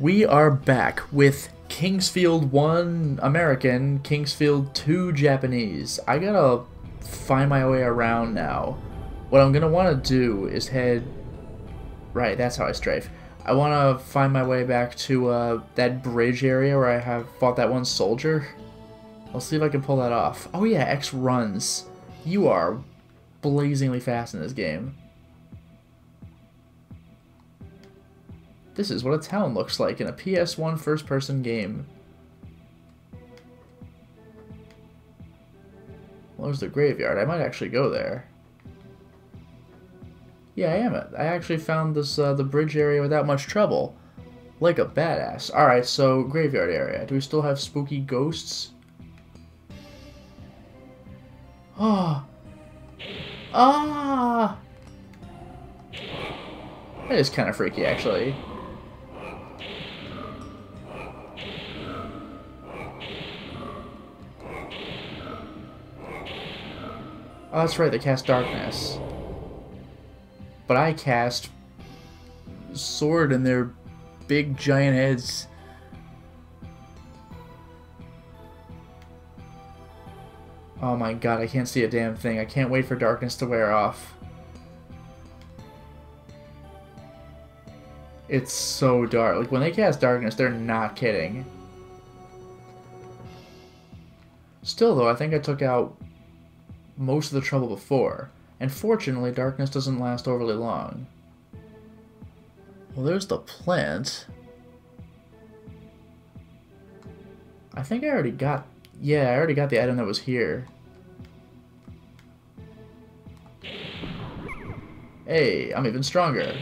We are back with King's Field 1 American, King's Field 2 Japanese. I gotta find my way around now. What I'm gonna want to do is head... Right, that's how I strafe. I want to find my way back to uh, that bridge area where I have fought that one soldier. I'll see if I can pull that off. Oh yeah, X runs. You are blazingly fast in this game. This is what a town looks like in a PS1 first-person game. Well, there's the graveyard. I might actually go there. Yeah, I am. I actually found this uh, the bridge area without much trouble. Like a badass. Alright, so graveyard area. Do we still have spooky ghosts? Ah! Ah! That is kind of freaky, actually. Oh, that's right, they cast darkness. But I cast sword and their big giant heads. Oh my god, I can't see a damn thing. I can't wait for darkness to wear off. It's so dark. Like, when they cast darkness, they're not kidding. Still, though, I think I took out most of the trouble before, and fortunately darkness doesn't last overly long. Well, there's the plant. I think I already got... Yeah, I already got the item that was here. Hey, I'm even stronger.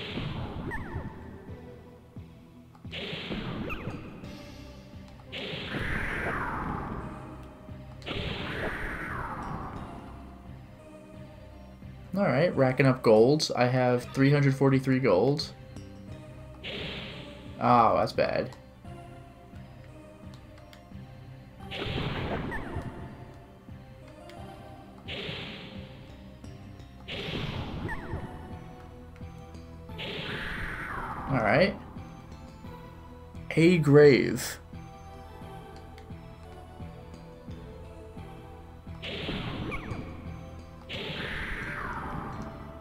Alright, racking up golds. I have 343 gold. Oh, that's bad. Alright. A grave.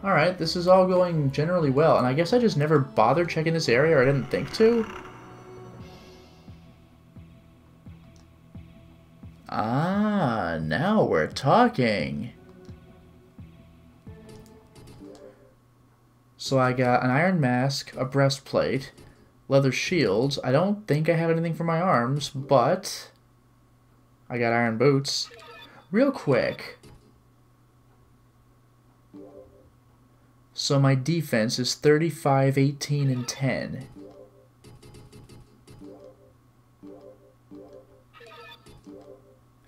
Alright, this is all going generally well, and I guess I just never bothered checking this area or I didn't think to? Ah, now we're talking. So I got an iron mask, a breastplate, leather shields. I don't think I have anything for my arms, but I got iron boots. Real quick, So my defense is 35, 18, and 10.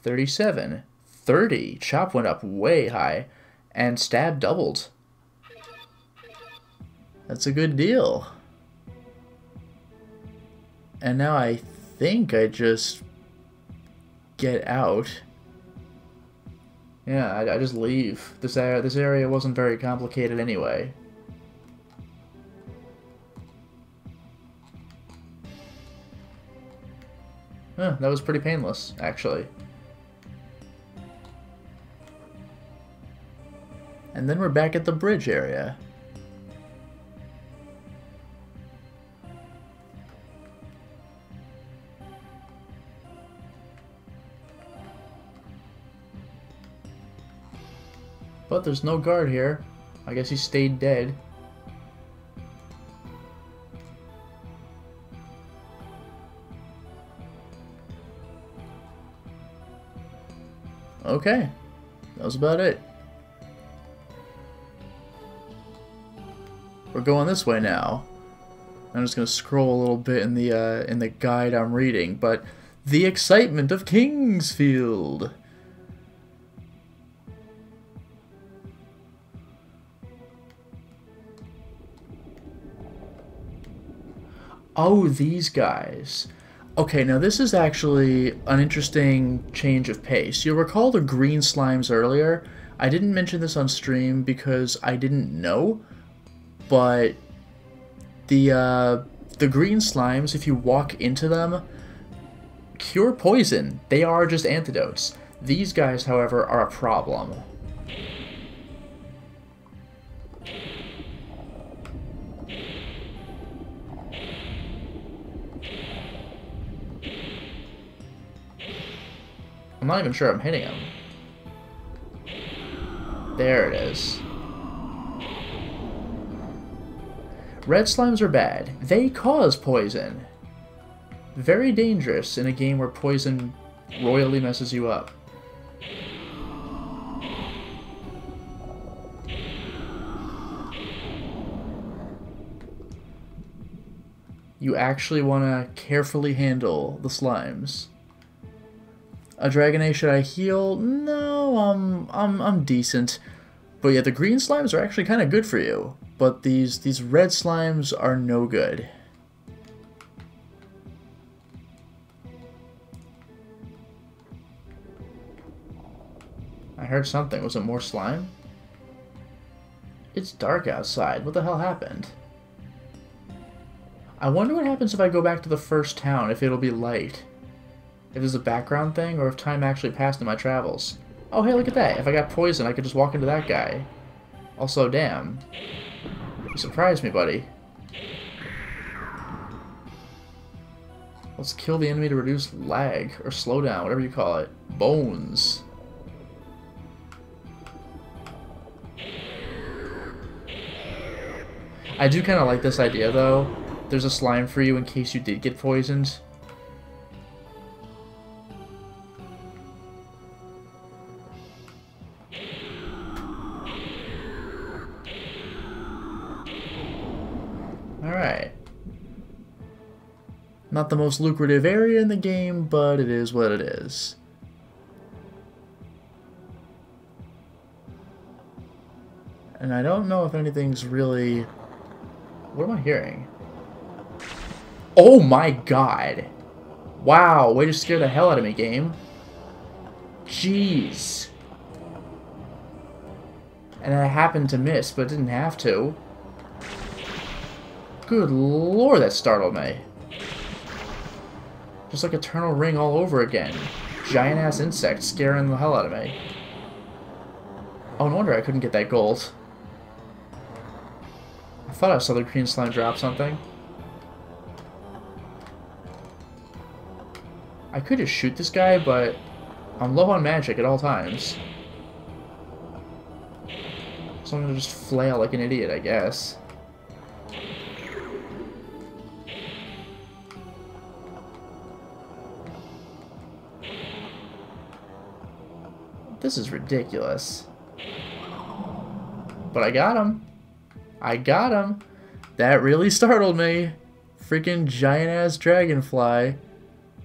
Thirty-seven. Thirty. Chop went up way high. And stab doubled. That's a good deal. And now I think I just get out. Yeah, I, I just leave. This area, this area wasn't very complicated anyway. Huh, that was pretty painless, actually. And then we're back at the bridge area. But there's no guard here. I guess he stayed dead. Okay. That was about it. We're going this way now. I'm just to scroll a little bit in the uh, in the guide I'm reading, but the excitement of King's Field. Oh, these guys. Okay, now this is actually an interesting change of pace. You'll recall the green slimes earlier. I didn't mention this on stream because I didn't know, but the uh, the green slimes, if you walk into them, cure poison. They are just antidotes. These guys, however, are a problem. I'm not even sure I'm hitting him. There it is. Red slimes are bad. They cause poison. Very dangerous in a game where poison royally messes you up. You actually want to carefully handle the slimes. A Dragonite, should I heal? No, I'm, I'm, I'm decent. But yeah, the green slimes are actually kind of good for you. But these, these red slimes are no good. I heard something. Was it more slime? It's dark outside. What the hell happened? I wonder what happens if I go back to the first town, if it'll be light. If there's a background thing, or if time actually passed in my travels. Oh, hey, look at that. If I got poisoned, I could just walk into that guy. Also, damn. You surprised me, buddy. Let's kill the enemy to reduce lag, or slowdown, whatever you call it. Bones. I do kind of like this idea, though. There's a slime for you in case you did get poisoned. Not the most lucrative area in the game, but it is what it is. And I don't know if anything's really... What am I hearing? Oh my god! Wow, way to scare the hell out of me, game. Jeez. And I happened to miss, but didn't have to. Good lord, that startled me. Just like Eternal Ring all over again. Giant-ass insect scaring the hell out of me. Oh, no wonder I couldn't get that gold. I thought I saw the green slime drop something. I could just shoot this guy, but I'm low on magic at all times. So I'm gonna just flail like an idiot, I guess. This is ridiculous. But I got him. I got him. That really startled me. Freaking giant-ass dragonfly.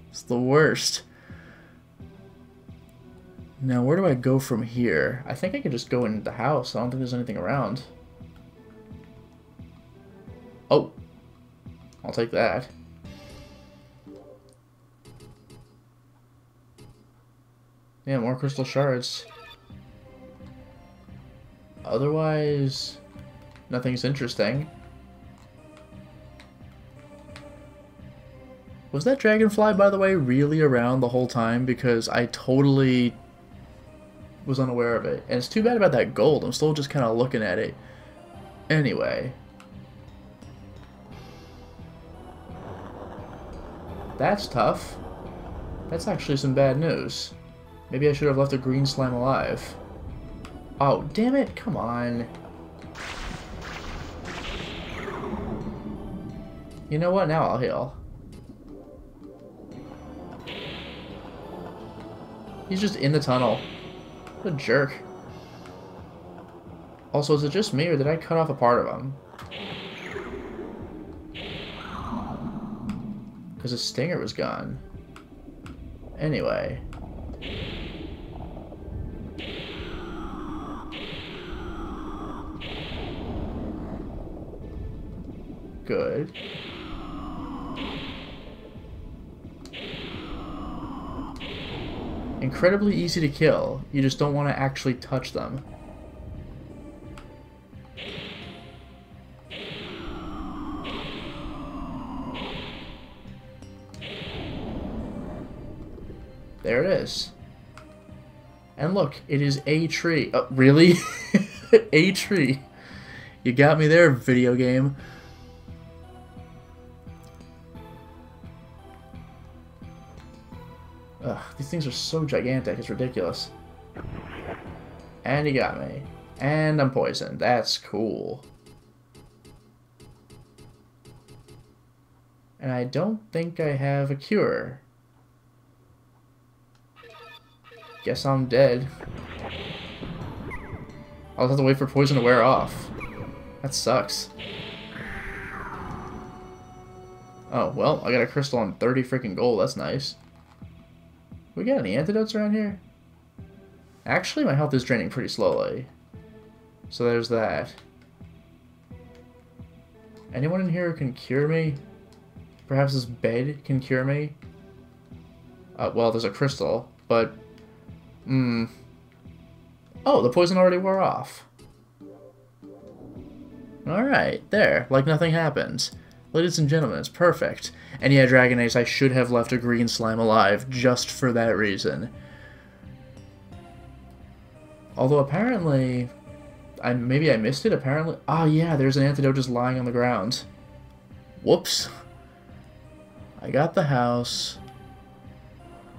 It's the worst. Now, where do I go from here? I think I could just go in the house. I don't think there's anything around. Oh. I'll take that. Yeah, more crystal shards. Otherwise, nothing's interesting. Was that dragonfly, by the way, really around the whole time? Because I totally was unaware of it. And it's too bad about that gold. I'm still just kind of looking at it. Anyway. That's tough. That's actually some bad news. Maybe I should have left the green slime alive. Oh, damn it! Come on. You know what? Now I'll heal. He's just in the tunnel. What a jerk. Also, is it just me, or did I cut off a part of him? Because his stinger was gone. Anyway. good. Incredibly easy to kill. You just don't want to actually touch them. There it is. And look, it is a tree. Oh, really? a tree. You got me there, video game. These things are so gigantic, it's ridiculous. And you got me. And I'm poisoned. That's cool. And I don't think I have a cure. Guess I'm dead. I'll have to wait for poison to wear off. That sucks. Oh, well, I got a crystal on 30 freaking gold. That's nice. We got any antidotes around here? Actually, my health is draining pretty slowly. So there's that. Anyone in here can cure me? Perhaps this bed can cure me? Uh, well, there's a crystal, but... Hmm... Oh, the poison already wore off. Alright, there. Like nothing happened. Ladies and gentlemen, it's perfect. And yeah, Dragon Ace, I should have left a green slime alive just for that reason. Although apparently, I maybe I missed it. Apparently, oh yeah, there's an antidote just lying on the ground. Whoops. I got the house.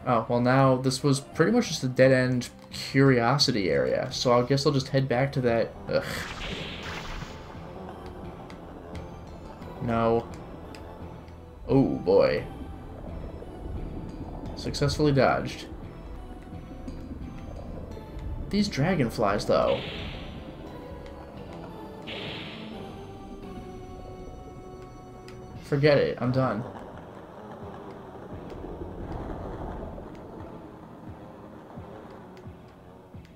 Oh, well now this was pretty much just a dead-end curiosity area, so I guess I'll just head back to that... Ugh. No. Oh boy. Successfully dodged. These dragonflies, though. Forget it. I'm done.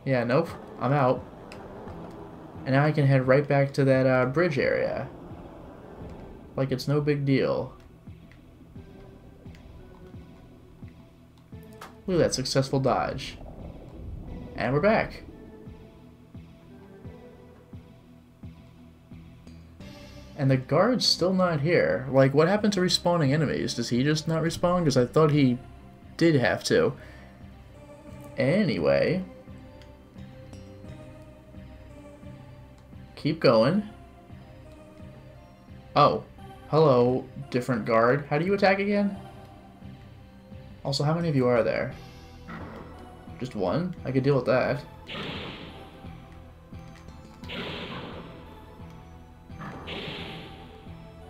Yeah, nope. I'm out. And now I can head right back to that uh, bridge area. Like it's no big deal. Look at that successful dodge. And we're back. And the guard's still not here. Like, what happened to respawning enemies? Does he just not respawn? Because I thought he did have to. Anyway. Keep going. Oh. Hello, different guard. How do you attack again? Also, how many of you are there? Just one? I could deal with that.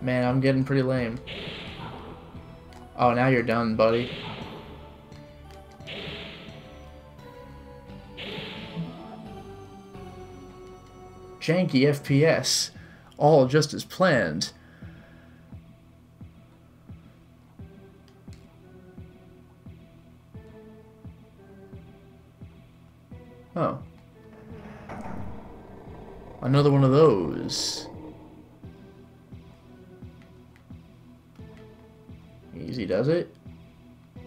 Man, I'm getting pretty lame. Oh, now you're done, buddy. Janky FPS. All just as planned. Oh. Another one of those. Easy does it. And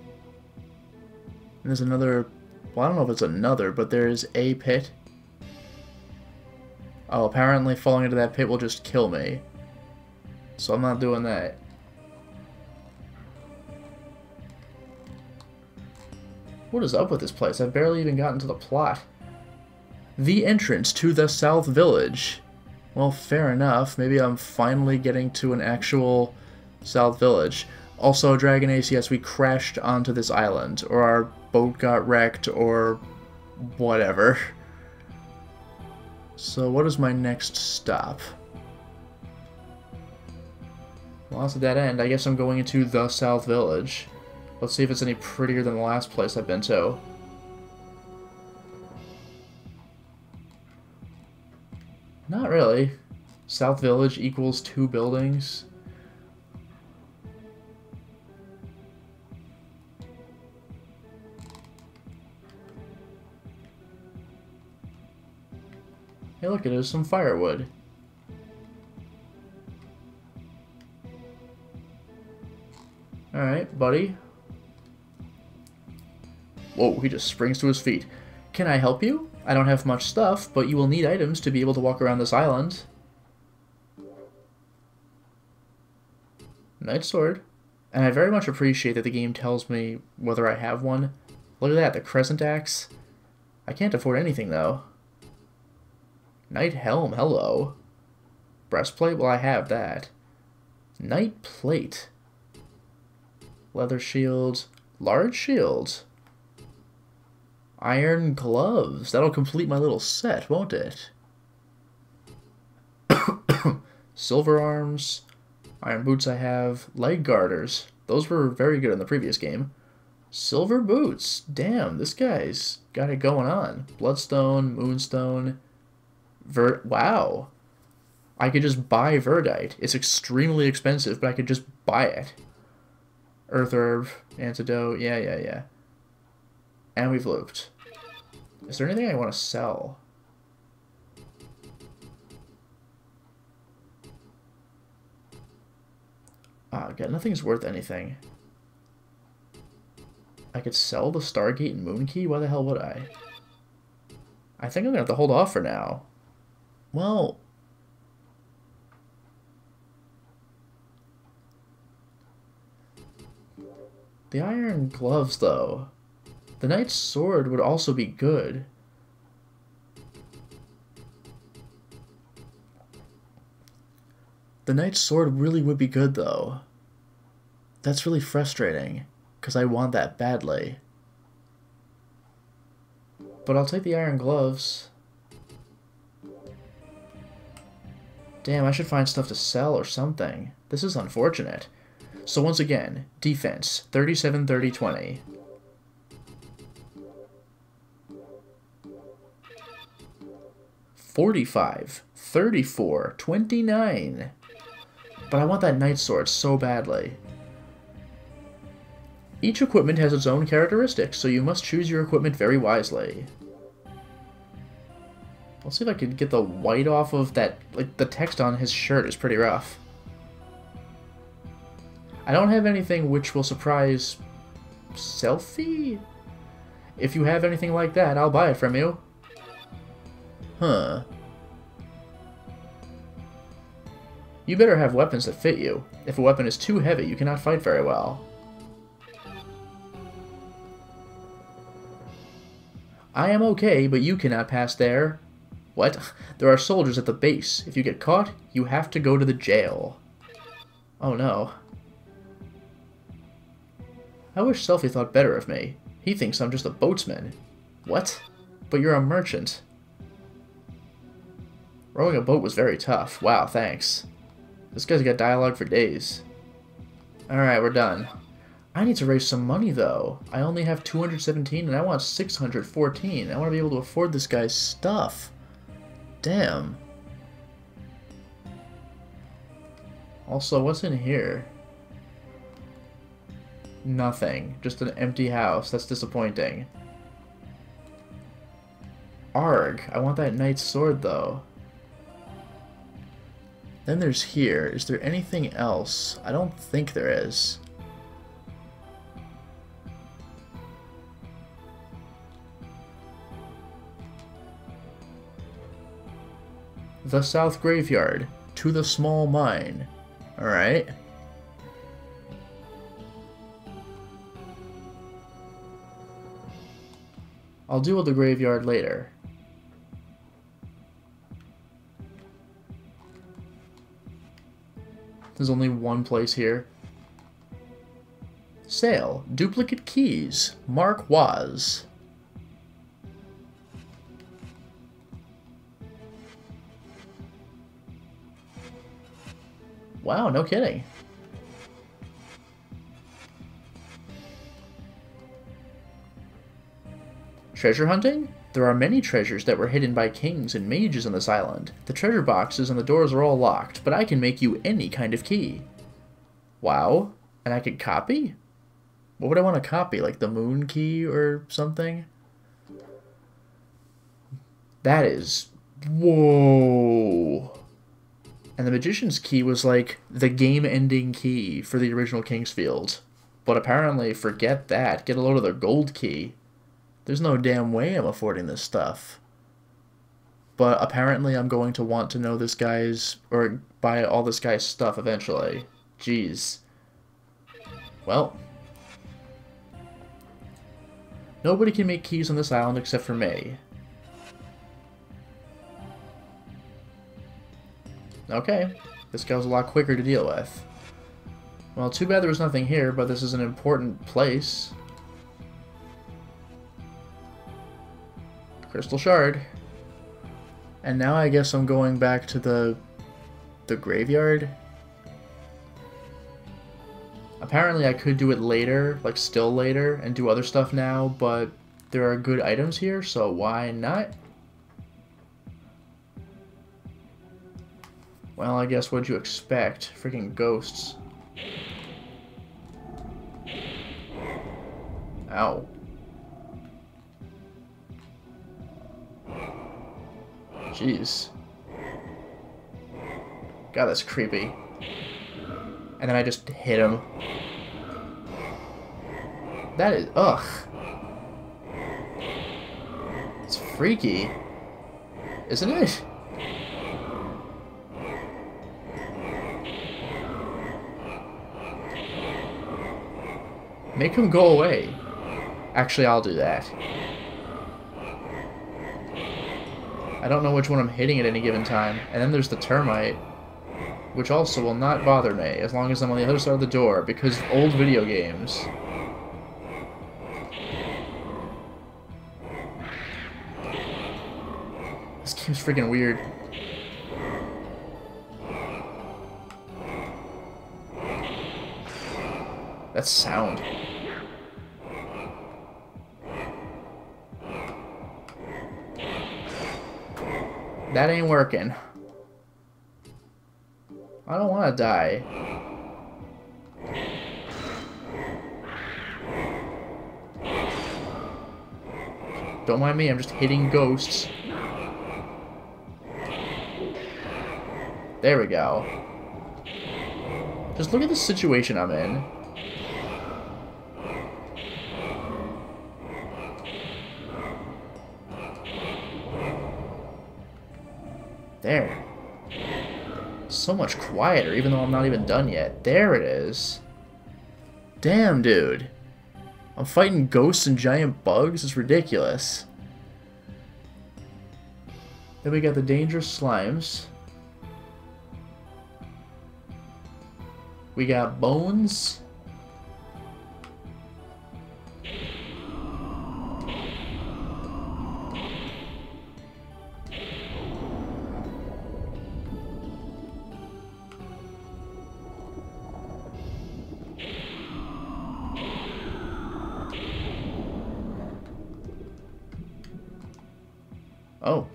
there's another... Well, I don't know if it's another, but there's a pit. Oh, apparently falling into that pit will just kill me. So I'm not doing that. What is up with this place? I've barely even gotten to the plot. The entrance to the South Village. Well, fair enough. Maybe I'm finally getting to an actual South Village. Also, Dragon Ace, yes, we crashed onto this island, or our boat got wrecked, or whatever. So what is my next stop? Well, that's a dead end. I guess I'm going into the South Village. Let's see if it's any prettier than the last place I've been to. South Village equals two buildings. Hey look, it is some firewood. Alright, buddy. Whoa, he just springs to his feet. Can I help you? I don't have much stuff, but you will need items to be able to walk around this island. Knight sword. And I very much appreciate that the game tells me whether I have one. Look at that, the Crescent Axe. I can't afford anything, though. Knight Helm, hello. Breastplate, well, I have that. Knight Plate. Leather shield. Large shield. Iron gloves. That'll complete my little set, won't it? Silver arms. Iron boots I have. Leg garters. Those were very good in the previous game. Silver boots. Damn, this guy's got it going on. Bloodstone, Moonstone. Ver wow. I could just buy Verdite. It's extremely expensive, but I could just buy it. Earth Herb, Antidote, yeah, yeah, yeah. And we've looped. Is there anything I want to sell? Ah, God, nothing's worth anything. I could sell the Stargate and Moon Key? Why the hell would I? I think I'm gonna have to hold off for now. Well... The iron gloves, though. The knight's sword would also be good. The knight's sword really would be good, though. That's really frustrating, because I want that badly. But I'll take the iron gloves. Damn, I should find stuff to sell or something. This is unfortunate. So once again, defense, 37, 30, 20. Forty-five, thirty-four, twenty-nine. But I want that knight sword so badly. Each equipment has its own characteristics, so you must choose your equipment very wisely. Let's see if I can get the white off of that, like, the text on his shirt is pretty rough. I don't have anything which will surprise... Selfie? If you have anything like that, I'll buy it from you. Huh. You better have weapons that fit you. If a weapon is too heavy, you cannot fight very well. I am okay, but you cannot pass there. What? There are soldiers at the base. If you get caught, you have to go to the jail. Oh no. I wish Selphie thought better of me. He thinks I'm just a boatsman. What? But you're a merchant. Rowing a boat was very tough. Wow, thanks. This guy's got dialogue for days. Alright, we're done. I need to raise some money, though. I only have 217, and I want 614. I want to be able to afford this guy's stuff. Damn. Also, what's in here? Nothing. Just an empty house. That's disappointing. Arg. I want that knight's sword, though. Then there's here. Is there anything else? I don't think there is. The South Graveyard. To the small mine. Alright. I'll deal with the graveyard later. There's only one place here. Sale. Duplicate keys. Mark Was. Wow, no kidding. Treasure hunting? There are many treasures that were hidden by kings and mages on this island. The treasure boxes and the doors are all locked, but I can make you any kind of key. Wow. And I could copy? What would I want to copy? Like the moon key or something? That is... Whoa. And the magician's key was like the game-ending key for the original King's Field. But apparently, forget that. Get a load of the gold key. There's no damn way I'm affording this stuff. But apparently I'm going to want to know this guy's, or buy all this guy's stuff eventually. Jeez. Well. Nobody can make keys on this island except for me. Okay, this guy was a lot quicker to deal with. Well, too bad there was nothing here, but this is an important place. Crystal Shard. And now I guess I'm going back to the the graveyard. Apparently I could do it later, like still later, and do other stuff now, but there are good items here, so why not? Well, I guess what'd you expect? Freaking ghosts. Ow. Jeez. God, that's creepy. And then I just hit him. That is... Ugh. It's freaky. Isn't it? Make him go away. Actually, I'll do that. I don't know which one I'm hitting at any given time. And then there's the termite, which also will not bother me as long as I'm on the other side of the door, because old video games. This game's freaking weird. That sound. That ain't working. I don't want to die. Don't mind me, I'm just hitting ghosts. There we go. Just look at the situation I'm in. There. So much quieter, even though I'm not even done yet. There it is. Damn, dude. I'm fighting ghosts and giant bugs? It's ridiculous. Then we got the dangerous slimes. We got bones.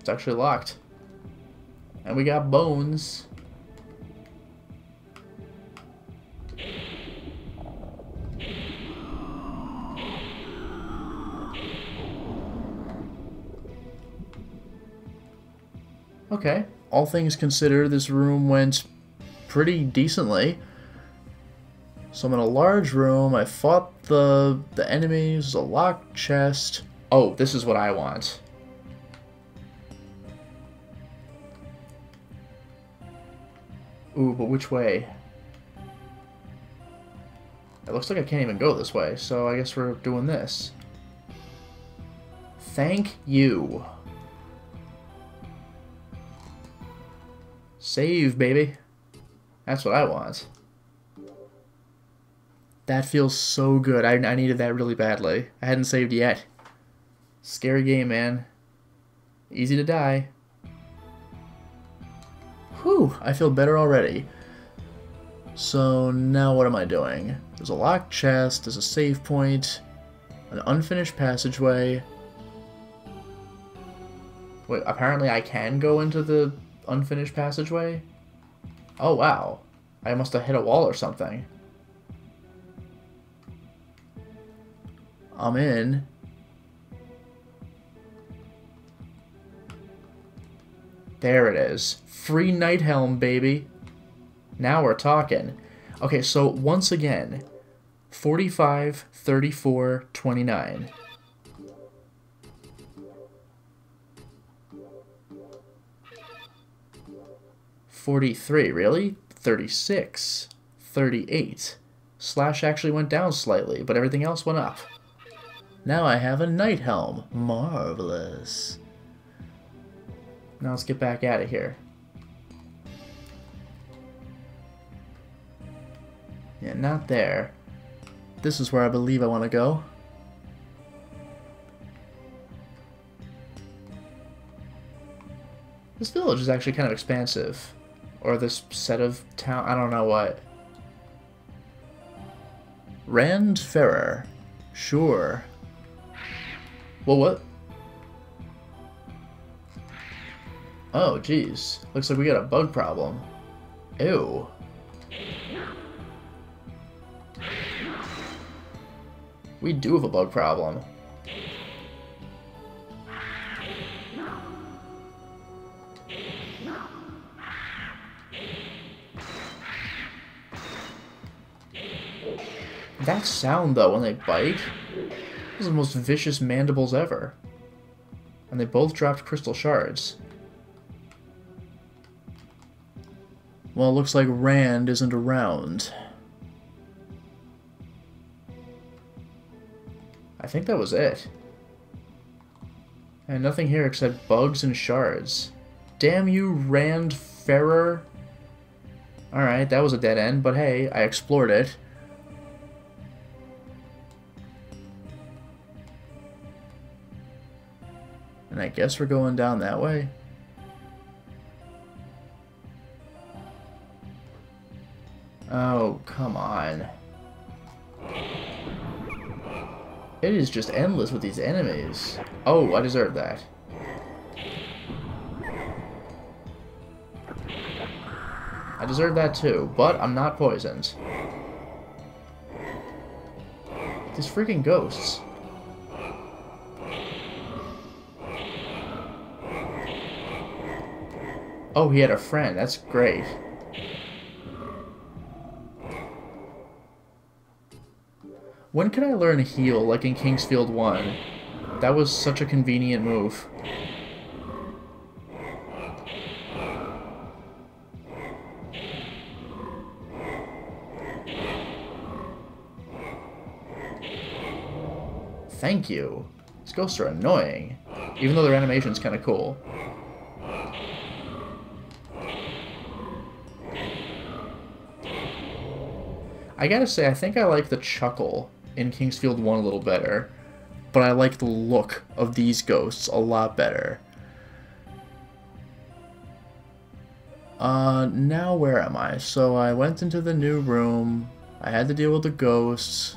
It's actually locked. And we got bones. Okay. All things considered, this room went pretty decently. So I'm in a large room. I fought the the enemies. a locked chest. Oh, this is what I want. Ooh, but which way? It looks like I can't even go this way, so I guess we're doing this. Thank you. Save, baby. That's what I want. That feels so good. I, I needed that really badly. I hadn't saved yet. Scary game, man. Easy to die. Whew, I feel better already. So now what am I doing? There's a locked chest, there's a save point, an unfinished passageway. Wait, apparently I can go into the unfinished passageway? Oh wow, I must have hit a wall or something. I'm in. There it is. Free Knight Helm, baby. Now we're talking. Okay, so once again, 45, 34, 29. Forty-three, really? Thirty-six, thirty-eight. Slash actually went down slightly, but everything else went up. Now I have a knight helm. Marvelous. Now let's get back out of here. Yeah, not there. This is where I believe I want to go. This village is actually kind of expansive. Or this set of town, I don't know what. Rand Ferrer. Sure. Well, what? Oh, jeez. Looks like we got a bug problem. Ew. We do have a bug problem. That sound, though, when they bite, is the most vicious mandibles ever. And they both dropped crystal shards. Well, it looks like Rand isn't around. I think that was it. And nothing here except bugs and shards. Damn you, Rand Ferrer. Alright, that was a dead end, but hey, I explored it. And I guess we're going down that way. Oh, come on. It is just endless with these enemies. Oh, I deserve that. I deserve that too, but I'm not poisoned. These freaking ghosts. Oh, he had a friend. That's great. When can I learn heal, like in King's Field 1? That was such a convenient move. Thank you. These ghosts are annoying, even though their animation's kind of cool. I gotta say, I think I like the chuckle in King's Field 1 a little better, but I like the look of these ghosts a lot better. Uh, now where am I? So I went into the new room, I had to deal with the ghosts.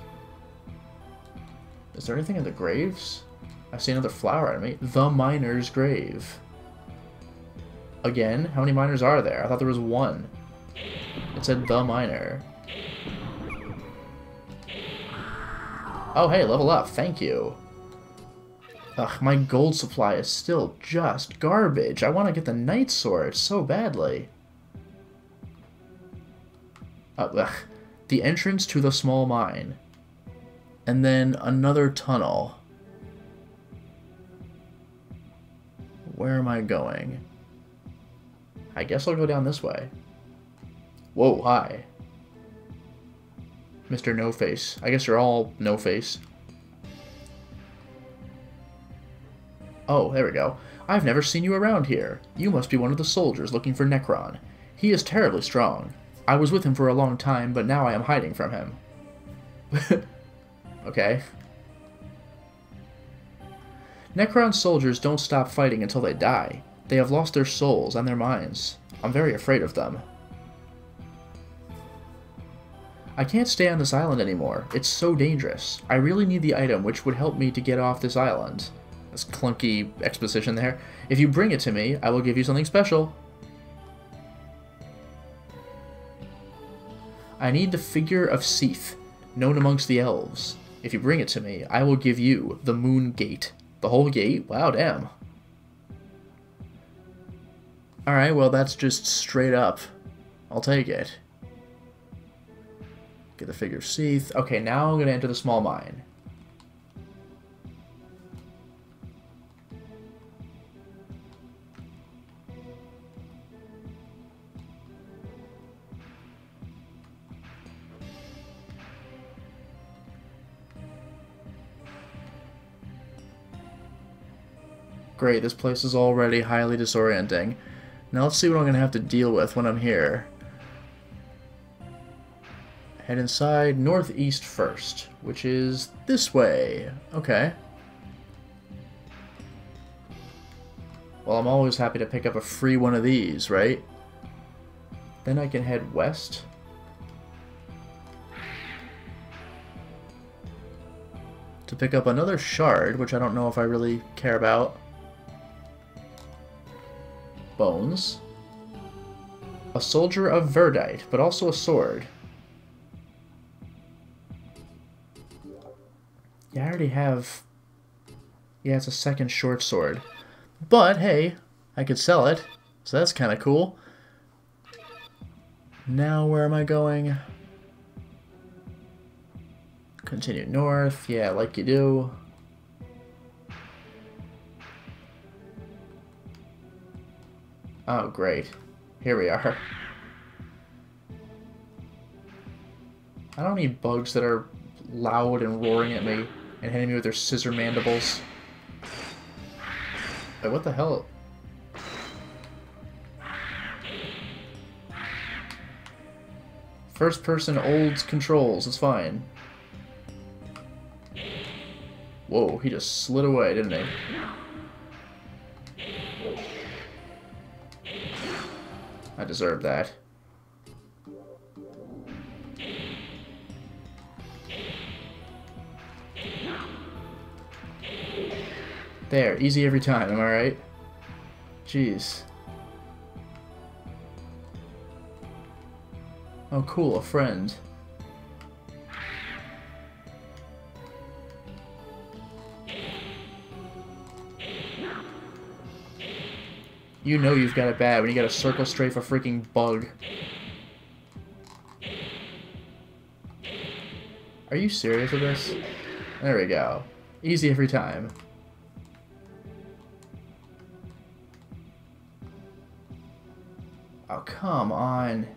Is there anything in the graves? I see another flower me. The miner's grave. Again? How many miners are there? I thought there was one. It said the miner. Oh, hey, level up. Thank you. Ugh, my gold supply is still just garbage. I want to get the Knight Sword so badly. Uh, ugh. The entrance to the small mine. And then another tunnel. Where am I going? I guess I'll go down this way. Whoa, hi. Mr. No Face. I guess you're all No Face. Oh, there we go. I've never seen you around here. You must be one of the soldiers looking for Necron. He is terribly strong. I was with him for a long time, but now I am hiding from him. okay. Necron soldiers don't stop fighting until they die. They have lost their souls and their minds. I'm very afraid of them. I can't stay on this island anymore. It's so dangerous. I really need the item which would help me to get off this island. This clunky exposition there. If you bring it to me, I will give you something special. I need the figure of Seath, known amongst the elves. If you bring it to me, I will give you the Moon Gate. The whole gate? Wow, damn. Alright, well that's just straight up. I'll take it. Get the figure of Seath. Okay, now I'm going to enter the small mine. Great, this place is already highly disorienting. Now let's see what I'm going to have to deal with when I'm here. Head inside northeast first, which is this way. Okay. Well, I'm always happy to pick up a free one of these, right? Then I can head west. To pick up another shard, which I don't know if I really care about. Bones. A soldier of Verdite, but also a sword. Yeah, I already have... Yeah, it's a second short sword. But, hey, I could sell it. So that's kind of cool. Now, where am I going? Continue north. Yeah, like you do. Oh, great. Here we are. I don't need bugs that are loud and roaring at me and hitting me with their scissor mandibles. What the hell? First person old controls, it's fine. Whoa, he just slid away, didn't he? I deserve that. There, easy every time, am I right? Jeez. Oh cool, a friend. You know you've got it bad when you got a circle strafe a freaking bug. Are you serious with this? There we go. Easy every time. Come on.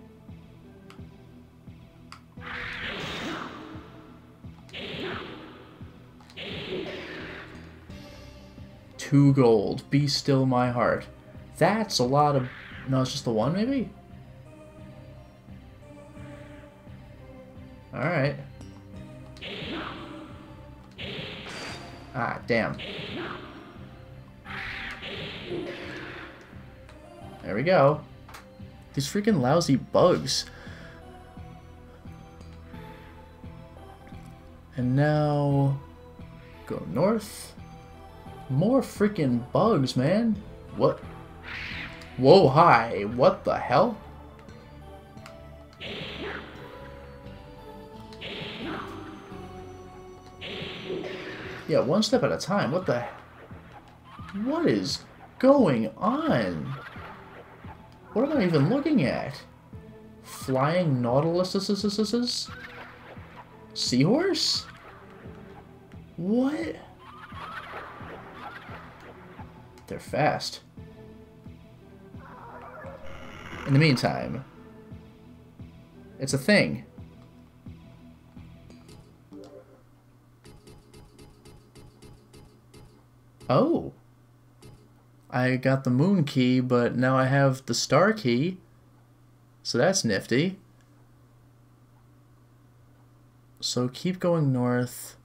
Two gold. Be still my heart. That's a lot of... No, it's just the one, maybe? Alright. Ah, damn. There we go. These freaking lousy bugs. And now... Go north. More freaking bugs, man. What? Whoa, hi. What the hell? Yeah, one step at a time. What the... What is going on? What am I even looking at? Flying Nautiluses? Seahorse? What? They're fast. In the meantime, it's a thing. Oh. I got the moon key, but now I have the star key. So that's nifty. So keep going north.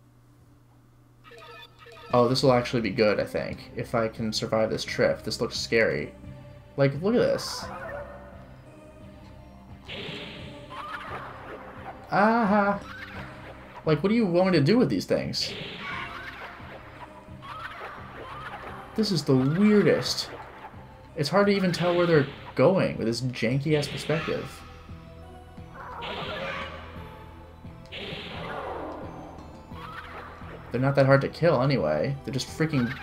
Oh, this will actually be good, I think, if I can survive this trip. This looks scary. Like, look at this. Aha! Like, what do you want me to do with these things? This is the weirdest. It's hard to even tell where they're going with this janky-ass perspective. They're not that hard to kill anyway. They're just freaking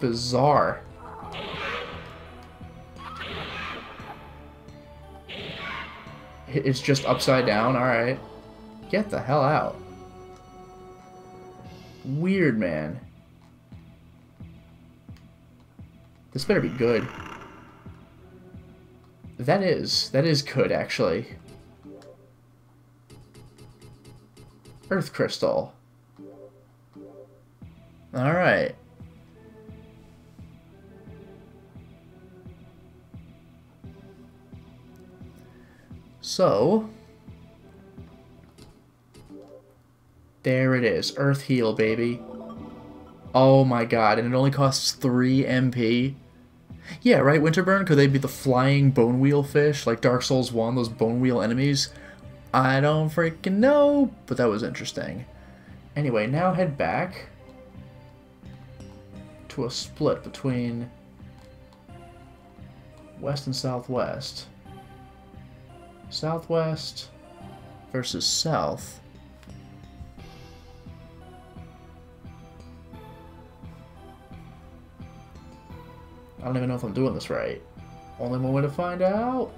bizarre. It's just upside down? Alright. Get the hell out. Weird, man. This better be good. That is. That is good, actually. Earth Crystal. Alright. So... There it is. Earth Heal, baby. Oh my god, and it only costs 3 MP? Yeah, right, Winterburn? Could they be the flying bone wheel fish, like Dark Souls 1, those bone wheel enemies? I don't freaking know, but that was interesting. Anyway, now head back to a split between west and southwest. Southwest versus south. I don't even know if I'm doing this right. Only one way to find out.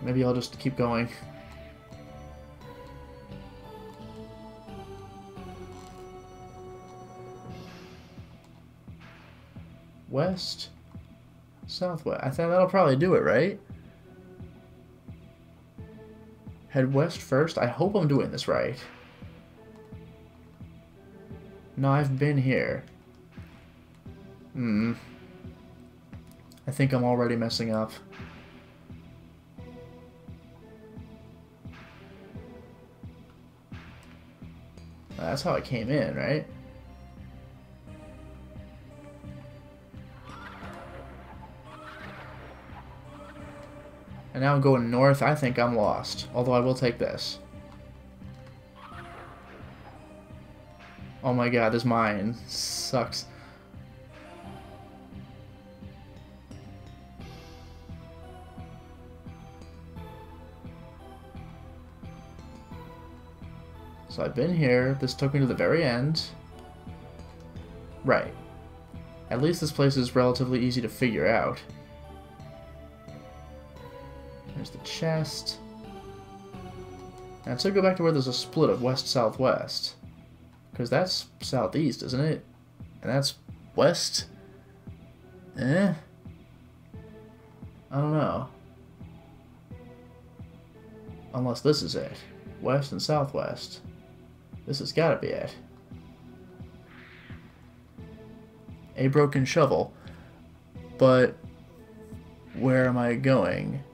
Maybe I'll just keep going. West, southwest. I think that'll probably do it, right? Head west first. I hope I'm doing this right. No, I've been here. Hmm. I think I'm already messing up. That's how I came in, right? And now I'm going north. I think I'm lost. Although I will take this. Oh my god, this mine sucks. So I've been here. This took me to the very end. Right. At least this place is relatively easy to figure out. There's the chest. Now, let's go back to where there's a split of west-southwest. Because that's southeast, isn't it? And that's west? Eh? I don't know. Unless this is it. West and southwest. This has got to be it. A broken shovel. But where am I going?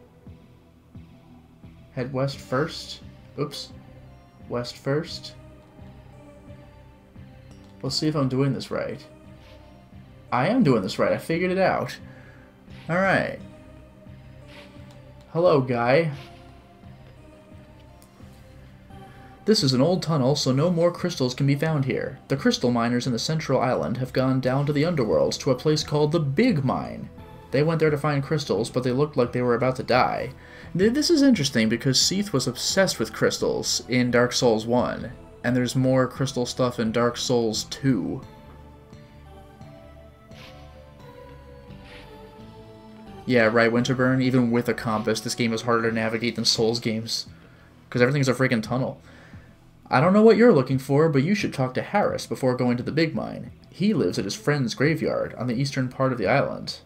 Head west first. Oops. West first. Let's see if I'm doing this right. I am doing this right. I figured it out. Alright. Hello, guy. This is an old tunnel, so no more crystals can be found here. The crystal miners in the central island have gone down to the underworlds to a place called the Big Mine. They went there to find crystals, but they looked like they were about to die. This is interesting because Seath was obsessed with crystals in Dark Souls 1, and there's more crystal stuff in Dark Souls 2. Yeah, right, Winterburn, even with a compass, this game is harder to navigate than Souls games. Because everything's a freaking tunnel. I don't know what you're looking for, but you should talk to Harris before going to the big mine. He lives at his friend's graveyard on the eastern part of the island.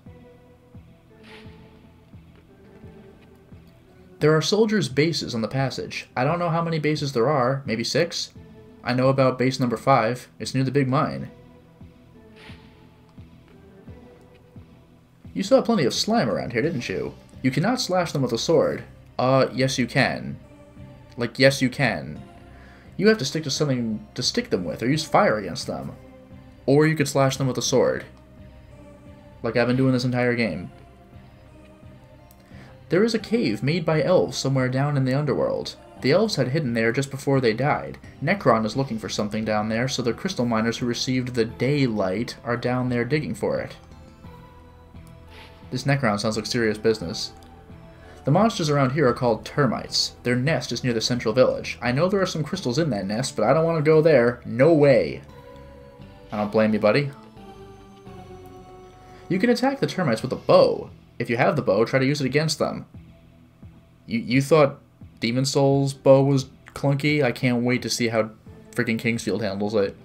There are soldiers' bases on the passage. I don't know how many bases there are, maybe six? I know about base number 5. It's near the big mine. You saw plenty of slime around here, didn't you? You cannot slash them with a sword. Uh, yes you can. Like, yes you can. You have to stick to something to stick them with, or use fire against them. Or you could slash them with a sword. Like I've been doing this entire game. There is a cave made by elves somewhere down in the underworld. The elves had hidden there just before they died. Necron is looking for something down there, so the crystal miners who received the daylight are down there digging for it. This Necron sounds like serious business. The monsters around here are called termites. Their nest is near the central village. I know there are some crystals in that nest, but I don't want to go there. No way. I don't blame you, buddy. You can attack the termites with a bow. If you have the bow, try to use it against them. You, you thought Demon Souls bow was clunky. I can't wait to see how freaking King's Field handles it.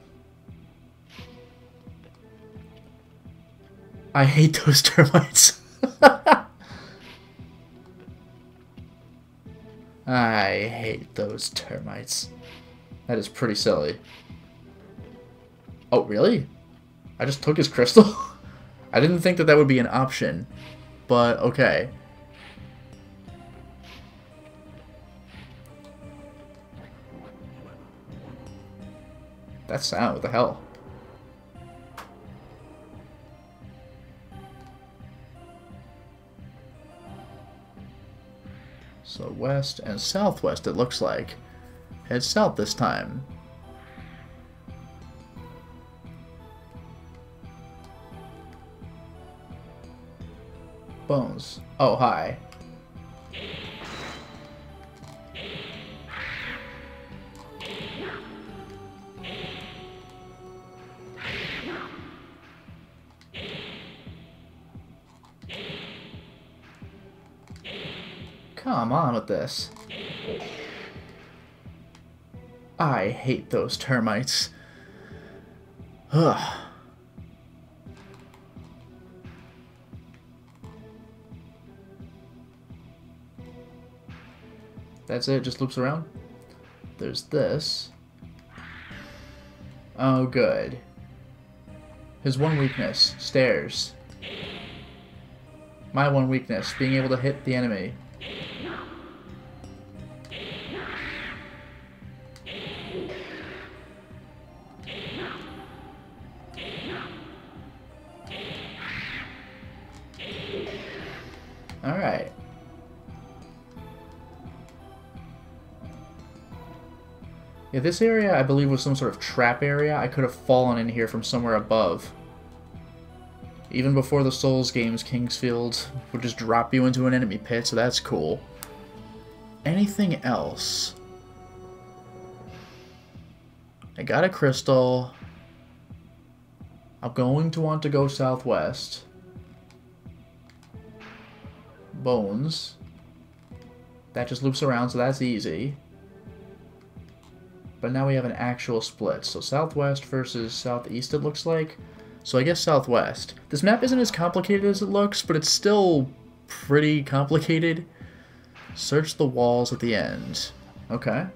I hate those termites. I hate those termites. That is pretty silly. Oh, really? I just took his crystal? I didn't think that that would be an option. but okay. That sound, what the hell? So west and southwest it looks like. Head south this time. Bones. Oh, hi. Come on with this. I hate those termites. Ugh. That's it, just loops around. There's this. Oh, good. His one weakness, stairs. My one weakness, being able to hit the enemy. Yeah, this area I believe was some sort of trap area. I could have fallen in here from somewhere above. Even before the Souls games, King's Field would just drop you into an enemy pit, so that's cool. Anything else? I got a crystal. I'm going to want to go southwest. Bones. That just loops around, so that's easy. But now we have an actual split. So southwest versus southeast, it looks like. So I guess southwest. This map isn't as complicated as it looks, but it's still pretty complicated. Search the walls at the end. Okay.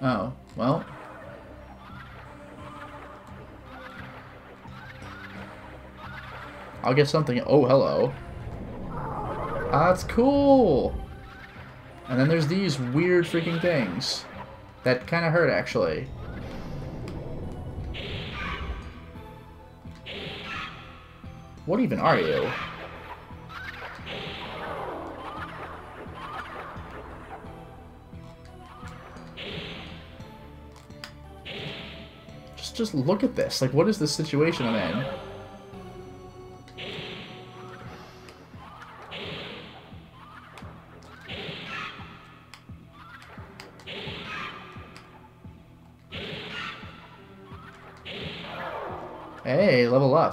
Oh, well. I'll get something. Oh, hello. Ah, that's cool. And then there's these weird freaking things. That kind of hurt, actually. What even are you? Just, just look at this. Like, what is the situation I'm in?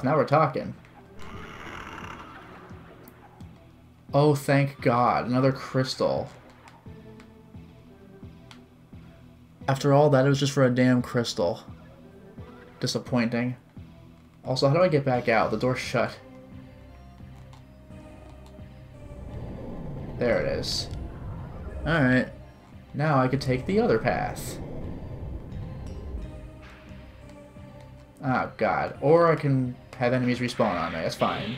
Now we're talking. Oh, thank God. Another crystal. After all that, it was just for a damn crystal. Disappointing. Also, how do I get back out? The door's shut. There it is. Alright. Now I could take the other path. Oh, God. Or I can have enemies respawn on me. That's fine.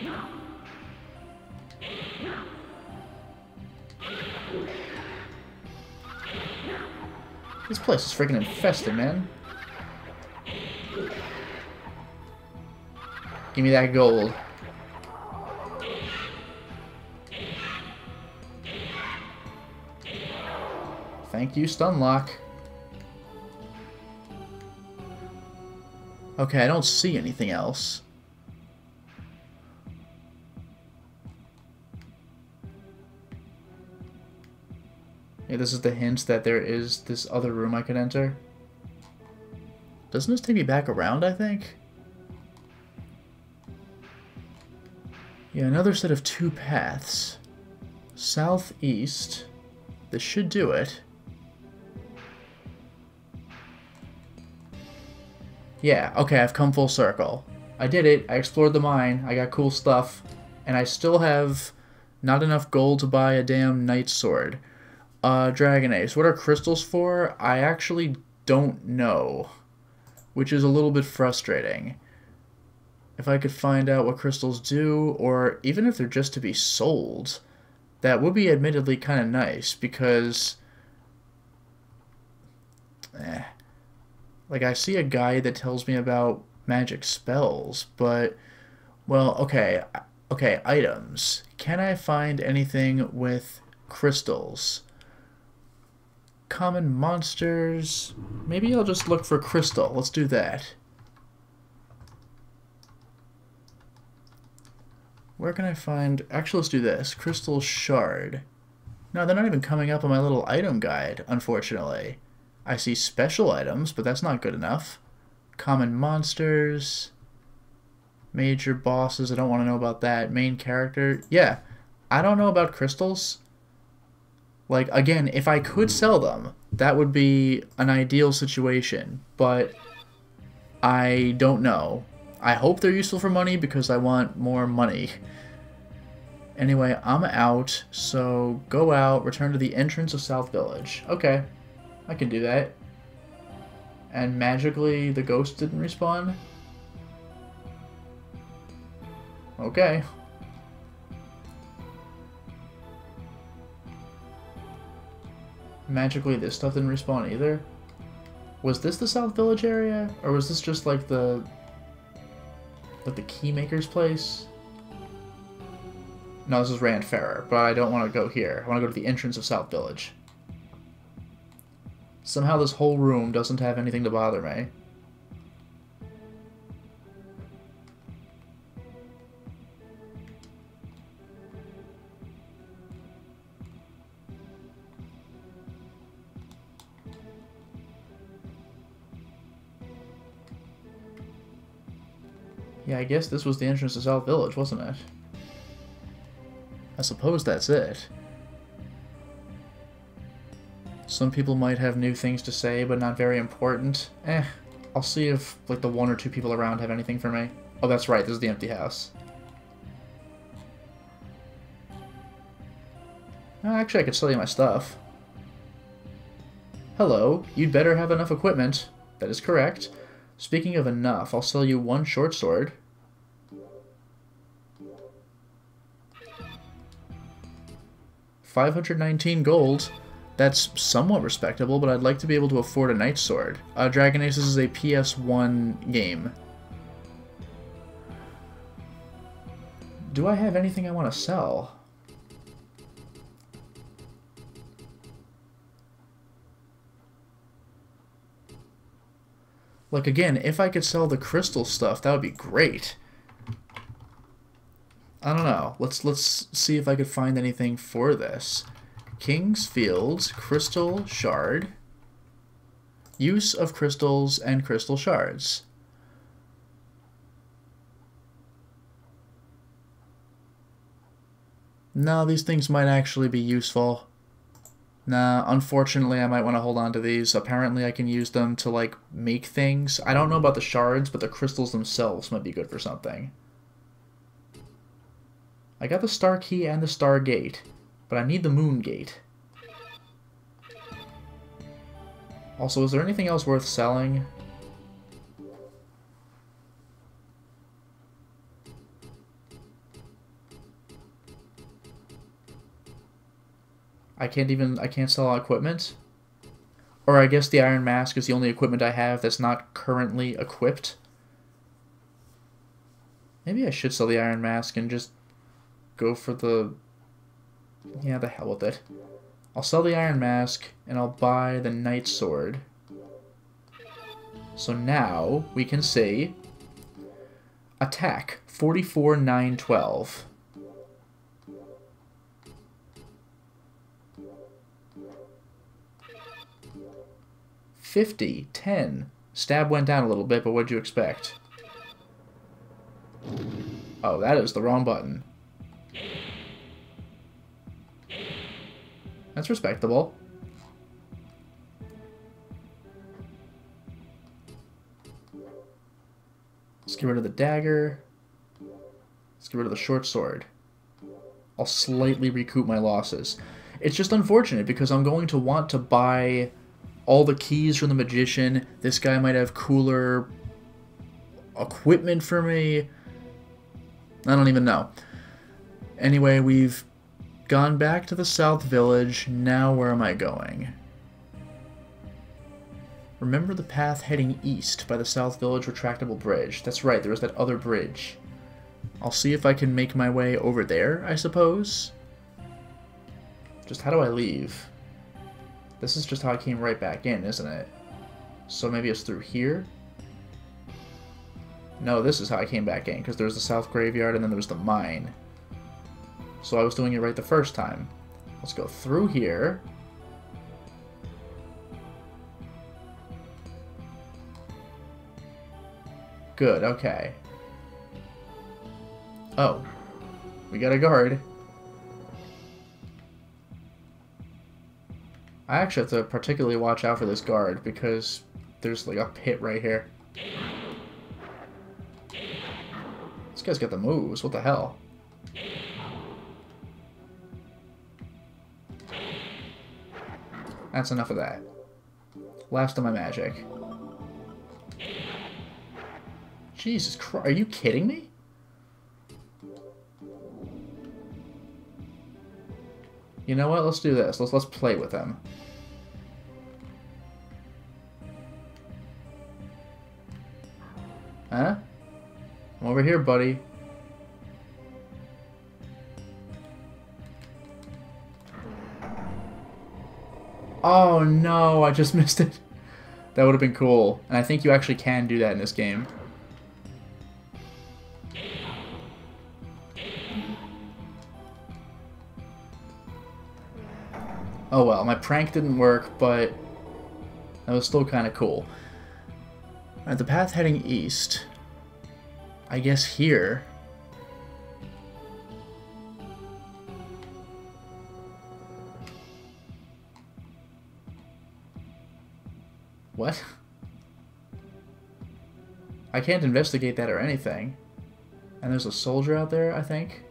This place is freaking infested, man. Give me that gold. Thank you, Stunlock. Okay, I don't see anything else. This is the hint that there is this other room I could enter. Doesn't this take me back around, I think? Yeah, another set of two paths. Southeast. This should do it. Yeah, okay, I've come full circle. I did it, I explored the mine, I got cool stuff, and I still have not enough gold to buy a damn knight sword. Uh, Dragon Ace, what are crystals for? I actually don't know, which is a little bit frustrating. if I could find out what crystals do, or even if they're just to be sold, that would be admittedly kind of nice because. Eh, like, I see a guide that tells me about magic spells, but. Well, okay. Okay, items. Can I find anything with crystals? Common monsters. Maybe I'll just look for crystal. Let's do that. Where can I find... Actually, let's do this. Crystal Shard. No, they're not even coming up on my little item guide, unfortunately. I see special items, but that's not good enough. Common monsters. Major bosses, I don't want to know about that. Main character, yeah. I don't know about crystals. Like, again, if I could sell them, that would be an ideal situation. But I don't know. I hope they're useful for money because I want more money. Anyway, I'm out, so go out, return to the entrance of South Village. Okay, I can do that. And magically, the ghost didn't respawn? Okay. Magically, this stuff didn't respawn either. Was this the South Village area? Or was this just like the... Like the Keymaker's place? No, this is Rand Fair, but I don't want to go here. I want to go to the entrance of South Village. Somehow this whole room doesn't have anything to bother me. Yeah, I guess this was the entrance to South Village, wasn't it? I suppose that's it. Some people might have new things to say, but not very important. Eh, I'll see if like the one or two people around have anything for me. Oh, that's right, this is the empty house. Uh, actually, I could sell you my stuff. Hello, you'd better have enough equipment. That is correct. Speaking of enough, I'll sell you one short sword. Five hundred nineteen gold. That's somewhat respectable, but I'd like to be able to afford a Knight Sword. Uh, Dragon Aces is a PS1 game. Do I have anything I want to sell? Like, again, if I could sell the crystal stuff, that would be great. I don't know. Let's let's see if I could find anything for this. King's Fields, Crystal Shard. Use of crystals and crystal shards. No, these things might actually be useful. Nah, unfortunately, I might want to hold on to these. Apparently, I can use them to, like, make things. I don't know about the shards, but the crystals themselves might be good for something. I got the star key and the star gate, but I need the moon gate. Also, is there anything else worth selling? I can't even, I can't sell equipment? Or I guess the Iron Mask is the only equipment I have that's not currently equipped. Maybe I should sell the Iron Mask and just go for the... Yeah, the hell with it. I'll sell the Iron Mask, and I'll buy the Knight Sword. So now, we can see... Attack, 44, 50, 10. Stab went down a little bit, but what'd you expect? Oh, that is the wrong button. That's respectable. Let's get rid of the dagger. Let's get rid of the short sword. I'll slightly recoup my losses. It's just unfortunate because I'm going to want to buy all the keys from the magician. This guy might have cooler equipment for me. I don't even know. Anyway, we've gone back to the South Village. Now where am I going? Remember the path heading east by the South Village retractable bridge. That's right, there was that other bridge. I'll see if I can make my way over there, I suppose. Just how do I leave? This is just how I came right back in, isn't it? So maybe it's through here? No, this is how I came back in, because there's the South Graveyard and then there's the mine. So I was doing it right the first time. Let's go through here. Good, okay. Oh. We got a guard. I actually have to particularly watch out for this guard because there's like a pit right here. This guy's got the moves. What the hell? That's enough of that. Last of my magic. Jesus Christ, are you kidding me? You know what? Let's do this. Let's let's play with him. Huh? I'm over here, buddy. Oh no, I just missed it. That would have been cool. And I think you actually can do that in this game. Oh well, my prank didn't work, but that was still kind of cool. Alright, the path heading east. I guess here. What? I can't investigate that or anything. And there's a soldier out there, I think.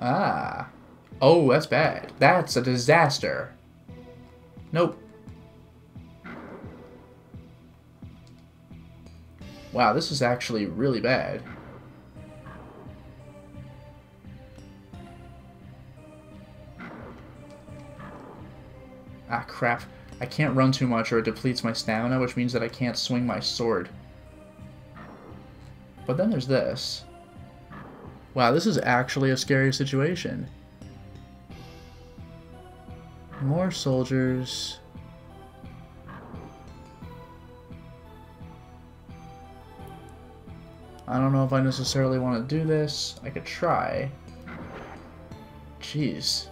Ah. Oh, that's bad. That's a disaster. Nope. Wow, this is actually really bad. Ah, crap. I can't run too much or it depletes my stamina, which means that I can't swing my sword. But then there's this. Wow, this is actually a scary situation. More soldiers. I don't know if I necessarily want to do this. I could try. Jeez.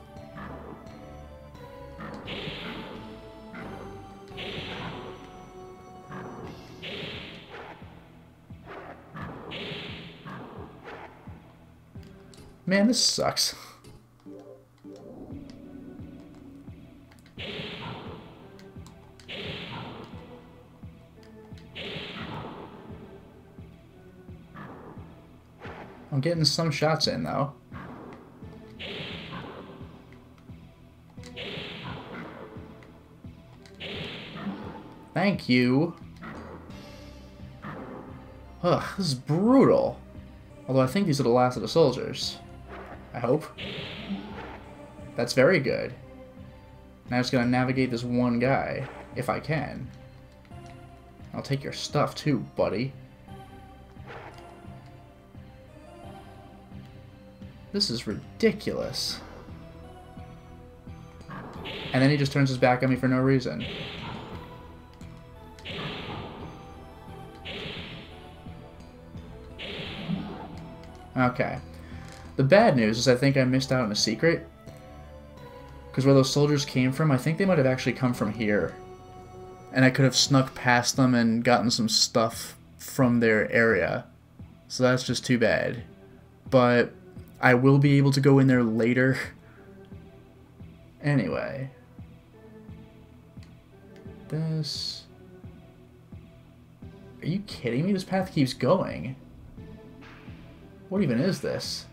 Man, this sucks. getting some shots in, though. Thank you. Ugh, this is brutal. Although I think these are the last of the soldiers. I hope. That's very good. Now I'm just gonna navigate this one guy, if I can. I'll take your stuff too, buddy. This is ridiculous. And then he just turns his back on me for no reason. Okay. The bad news is I think I missed out on a secret. Because where those soldiers came from, I think they might have actually come from here. And I could have snuck past them and gotten some stuff from their area. So that's just too bad. But I will be able to go in there later. Anyway. This... Are you kidding me? This path keeps going. What even is this?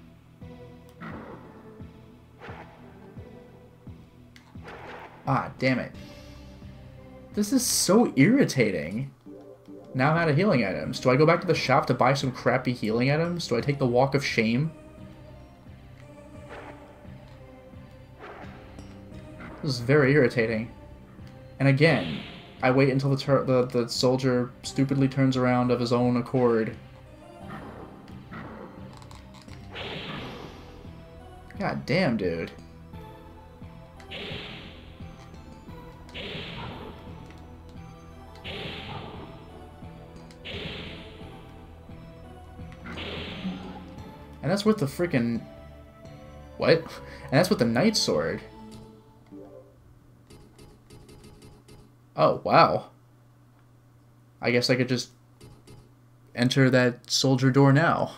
Ah, damn it. This is so irritating. Now I'm out of healing items. Do I go back to the shop to buy some crappy healing items? Do I take the Walk of Shame? This is very irritating. And again, I wait until the, the, the soldier stupidly turns around of his own accord. God damn, dude. And that's with the freaking... What? And that's with the Knight Sword. Oh, wow. I guess I could just enter that soldier door now.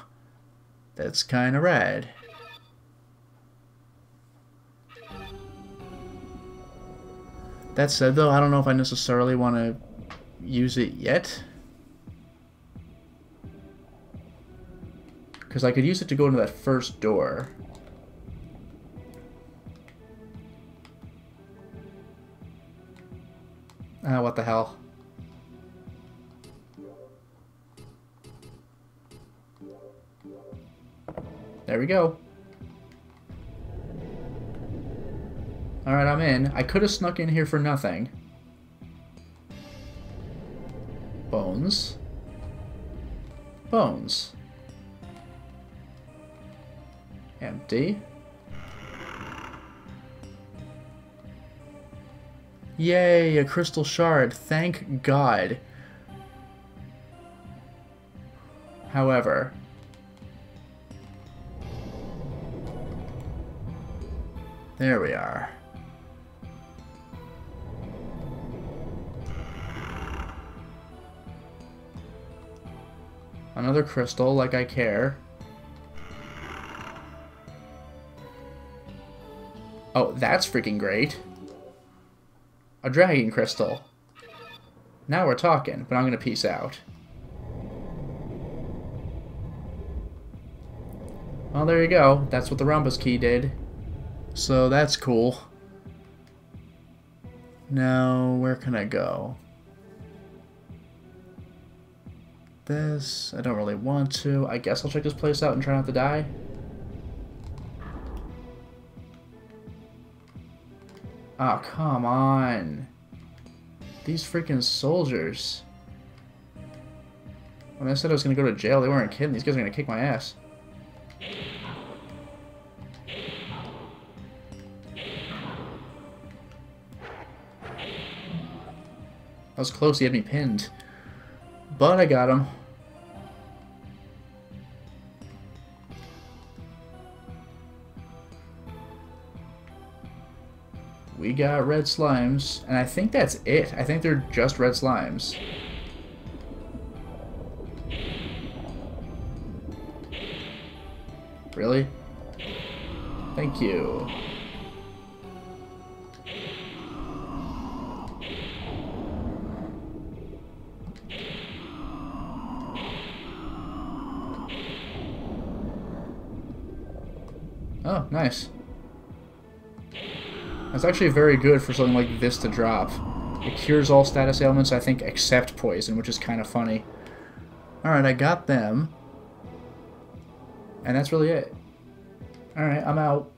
That's kind of rad. That said, though, I don't know if I necessarily want to use it yet. Because I could use it to go into that first door. Ah, what the hell. There we go. Alright, I'm in. I could have snuck in here for nothing. Bones. Bones. Empty. Yay, a crystal shard. Thank God. However... There we are. Another crystal, like I care. Oh, that's freaking great. A dragon crystal. Now we're talking, but I'm gonna peace out. Well, there you go. That's what the Rhombus key did. So that's cool. Now, where can I go? This, I don't really want to. I guess I'll check this place out and try not to die. Oh, come on. These freaking soldiers. When I said I was going to go to jail, they weren't kidding. These guys are going to kick my ass. That was close. He had me pinned. But I got him. We got red slimes, and I think that's it. I think they're just red slimes. Really? Thank you. Oh, nice. That's actually very good for something like this to drop. It cures all status ailments, I think, except poison, which is kind of funny. Alright, I got them. And that's really it. Alright, I'm out.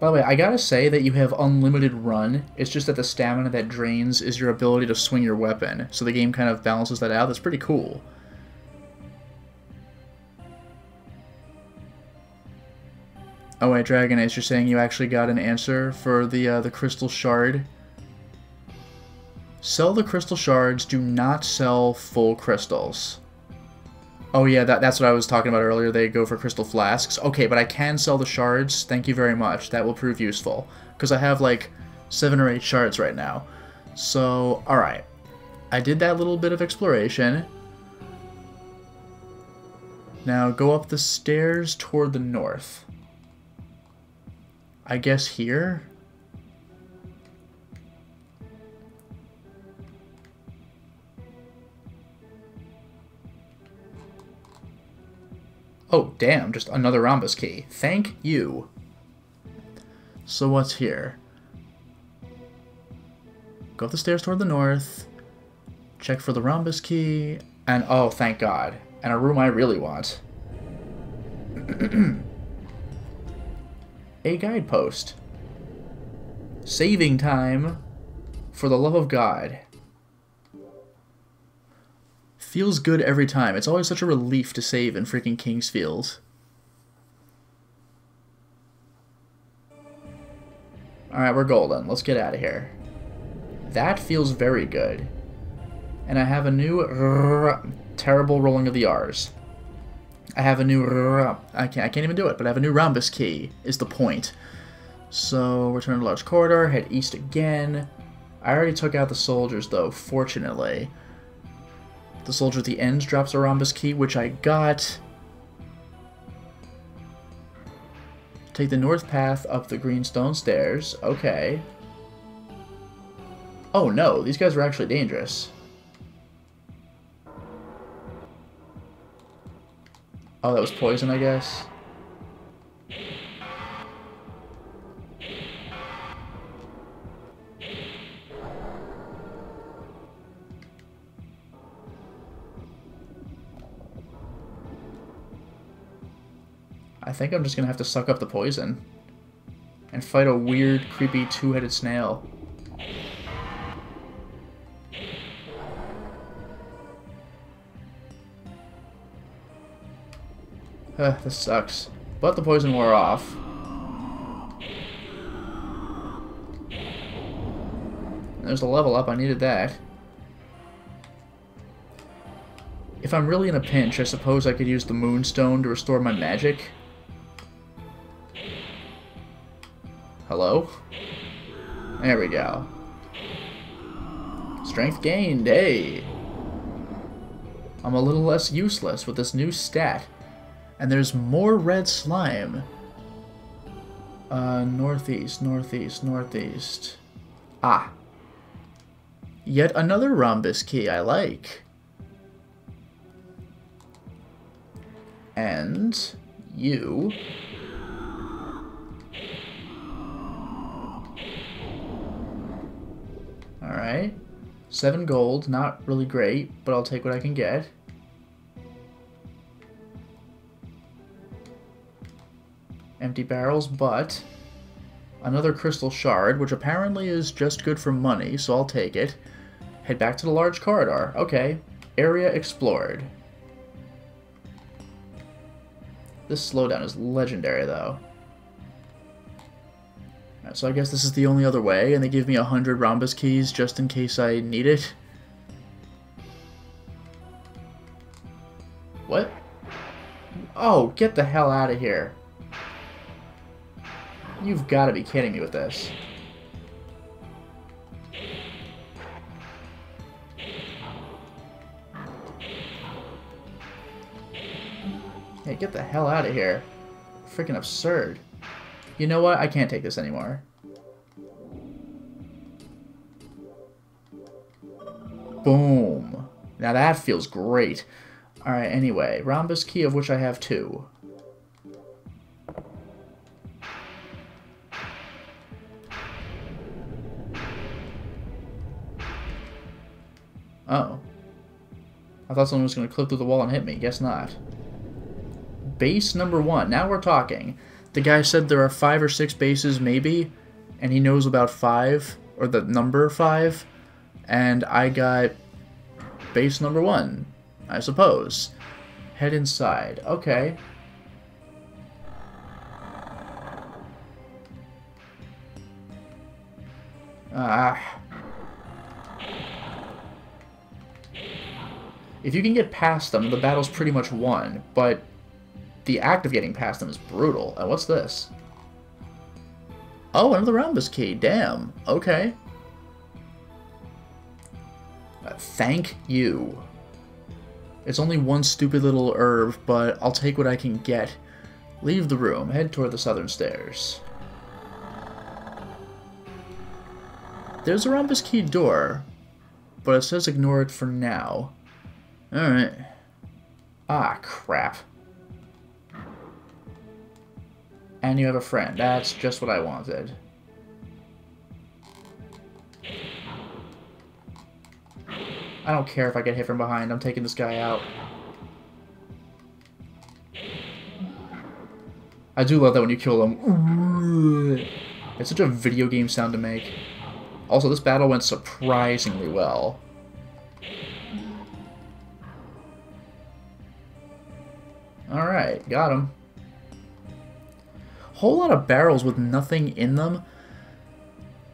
By the way, I gotta say that you have unlimited run. It's just that the stamina that drains is your ability to swing your weapon. So the game kind of balances that out. That's pretty cool. Oh wait, Dragon Ace, you're saying you actually got an answer for the uh, the crystal shard? Sell the crystal shards. Do not sell full crystals. Oh yeah, that, that's what I was talking about earlier. They go for crystal flasks. Okay, but I can sell the shards. Thank you very much. That will prove useful. Because I have like seven or eight shards right now. So, alright. I did that little bit of exploration. Now go up the stairs toward the north. I guess here? Oh, damn, just another rhombus key. Thank you. So what's here? Go up the stairs toward the north. Check for the rhombus key. And oh, thank God. And a room I really want. a guidepost. Saving time. For the love of God. Feels good every time. It's always such a relief to save in freaking King's Field. Alright, we're golden. Let's get out of here. That feels very good. And I have a new terrible rolling of the R's. I have a new I can't I can't even do it, but I have a new rhombus key is the point. So return to large corridor, head east again. I already took out the soldiers though, fortunately. The soldier at the end drops a rhombus key, which I got. Take the north path up the green stone stairs. Okay. Oh no, these guys are actually dangerous. Oh, that was poison, I guess. I think I'm just gonna have to suck up the poison. And fight a weird, creepy, two-headed snail. Uh, this sucks. But the poison wore off. There's a level up, I needed that. If I'm really in a pinch, I suppose I could use the Moonstone to restore my magic. Hello? There we go. Strength gained, hey! I'm a little less useless with this new stat. And there's more red slime. Uh, northeast, northeast, northeast. Ah. Yet another rhombus key I like. And you Alright. Seven gold, not really great, but I'll take what I can get. Empty barrels, but another crystal shard, which apparently is just good for money, so I'll take it. Head back to the large corridor. Okay. Area explored. This slowdown is legendary, though. So I guess this is the only other way, and they give me a hundred rhombus keys just in case I need it. What? Oh, get the hell out of here. You've got to be kidding me with this. Hey, get the hell out of here. Freaking absurd. You know what? I can't take this anymore. Boom. Now that feels great. Alright, anyway. Rhombus key, of which I have two. Oh. I thought someone was going to clip through the wall and hit me. Guess not. Base number one. Now we're talking. The guy said there are five or six bases, maybe, and he knows about five, or the number five, and I got base number one, I suppose. Head inside. Okay. Ah. If you can get past them, the battle's pretty much won, but the act of getting past them is brutal. Uh, what's this? Oh, another rhombus key. Damn. Okay. Uh, thank you. It's only one stupid little herb, but I'll take what I can get. Leave the room. Head toward the southern stairs. There's a rhombus key door, but it says ignore it for now. Alright. Ah, crap. And you have a friend. That's just what I wanted. I don't care if I get hit from behind. I'm taking this guy out. I do love that when you kill them. It's such a video game sound to make. Also, this battle went surprisingly well. Alright, got him. Whole lot of barrels with nothing in them.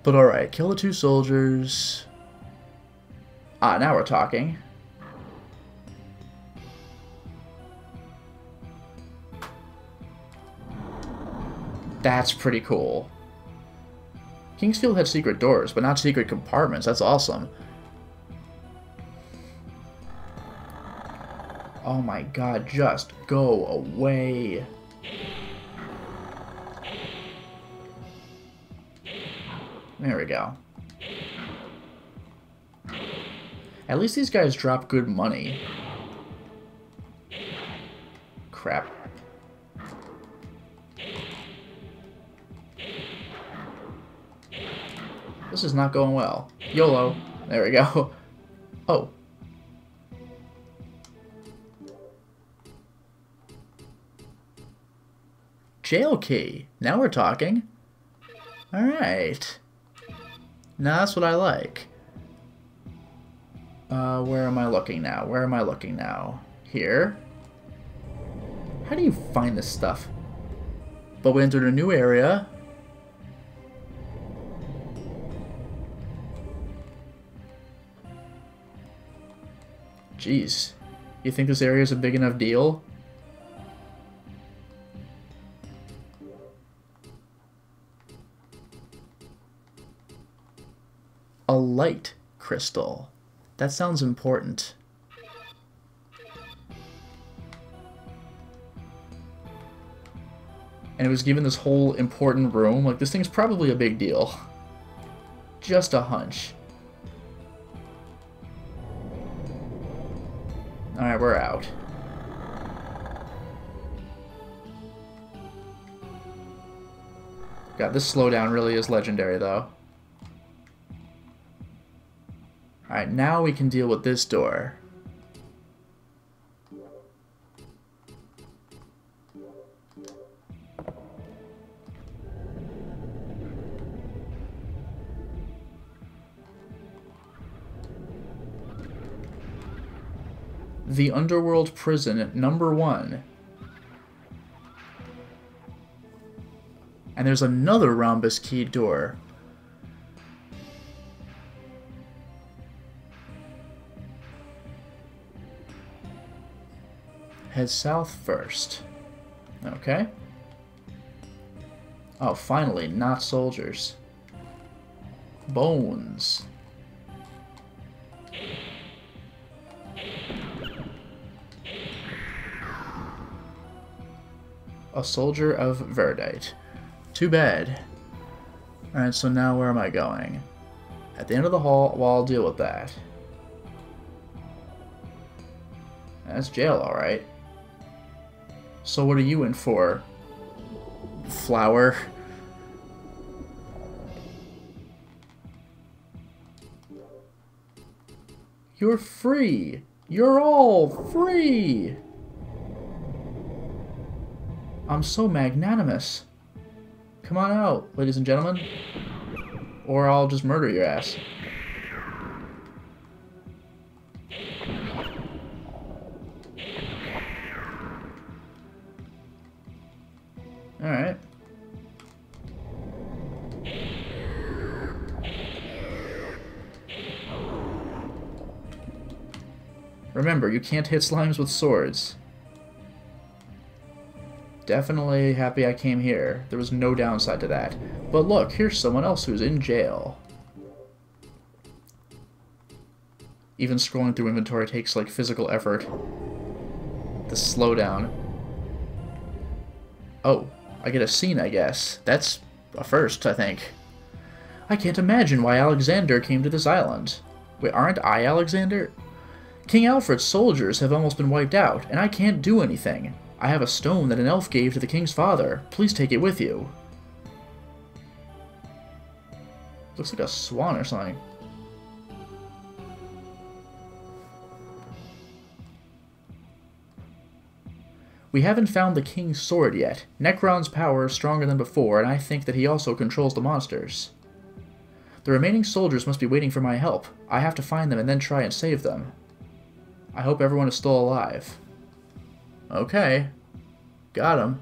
But alright, kill the two soldiers. Ah, now we're talking. That's pretty cool. King's Field had secret doors, but not secret compartments. That's awesome. Oh my god, just go away. There we go. At least these guys drop good money. Crap. This is not going well. YOLO. There we go. Oh. Jail key. Now we're talking. Alright. Now that's what I like. Uh, where am I looking now? Where am I looking now? Here? How do you find this stuff? But we entered a new area. Jeez. You think this area is a big enough deal? A light crystal. That sounds important. And it was given this whole important room. Like, this thing's probably a big deal. Just a hunch. Alright, we're out. God, this slowdown really is legendary, though. Alright, now we can deal with this door. The Underworld Prison, number one. And there's another rhombus key door. Head south first. Okay. Oh, finally, not soldiers. Bones. a soldier of Verdite. Too bad. Alright, so now where am I going? At the end of the hall, well, I'll deal with that. That's jail, alright. So what are you in for? Flower? You're free! You're all free! I'm so magnanimous. Come on out, ladies and gentlemen. Or I'll just murder your ass. Remember, you can't hit slimes with swords definitely happy I came here. There was no downside to that. But look, here's someone else who's in jail. Even scrolling through inventory takes, like, physical effort. The slowdown. Oh, I get a scene, I guess. That's a first, I think. I can't imagine why Alexander came to this island. Wait, aren't I Alexander? King Alfred's soldiers have almost been wiped out, and I can't do anything. I have a stone that an elf gave to the king's father. Please take it with you. Looks like a swan or something. We haven't found the king's sword yet. Necron's power is stronger than before, and I think that he also controls the monsters. The remaining soldiers must be waiting for my help. I have to find them and then try and save them. I hope everyone is still alive. Okay. Got him.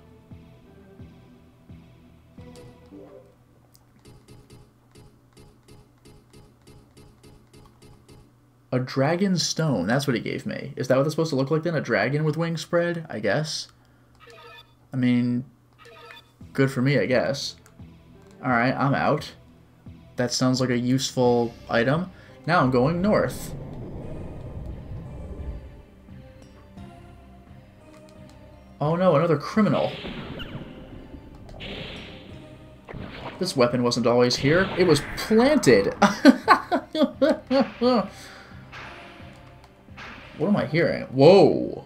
A dragon stone. That's what he gave me. Is that what it's supposed to look like then? A dragon with wings spread? I guess. I mean, good for me, I guess. Alright, I'm out. That sounds like a useful item. Now I'm going north. Oh no, another criminal. This weapon wasn't always here. It was planted. What am I hearing? Whoa!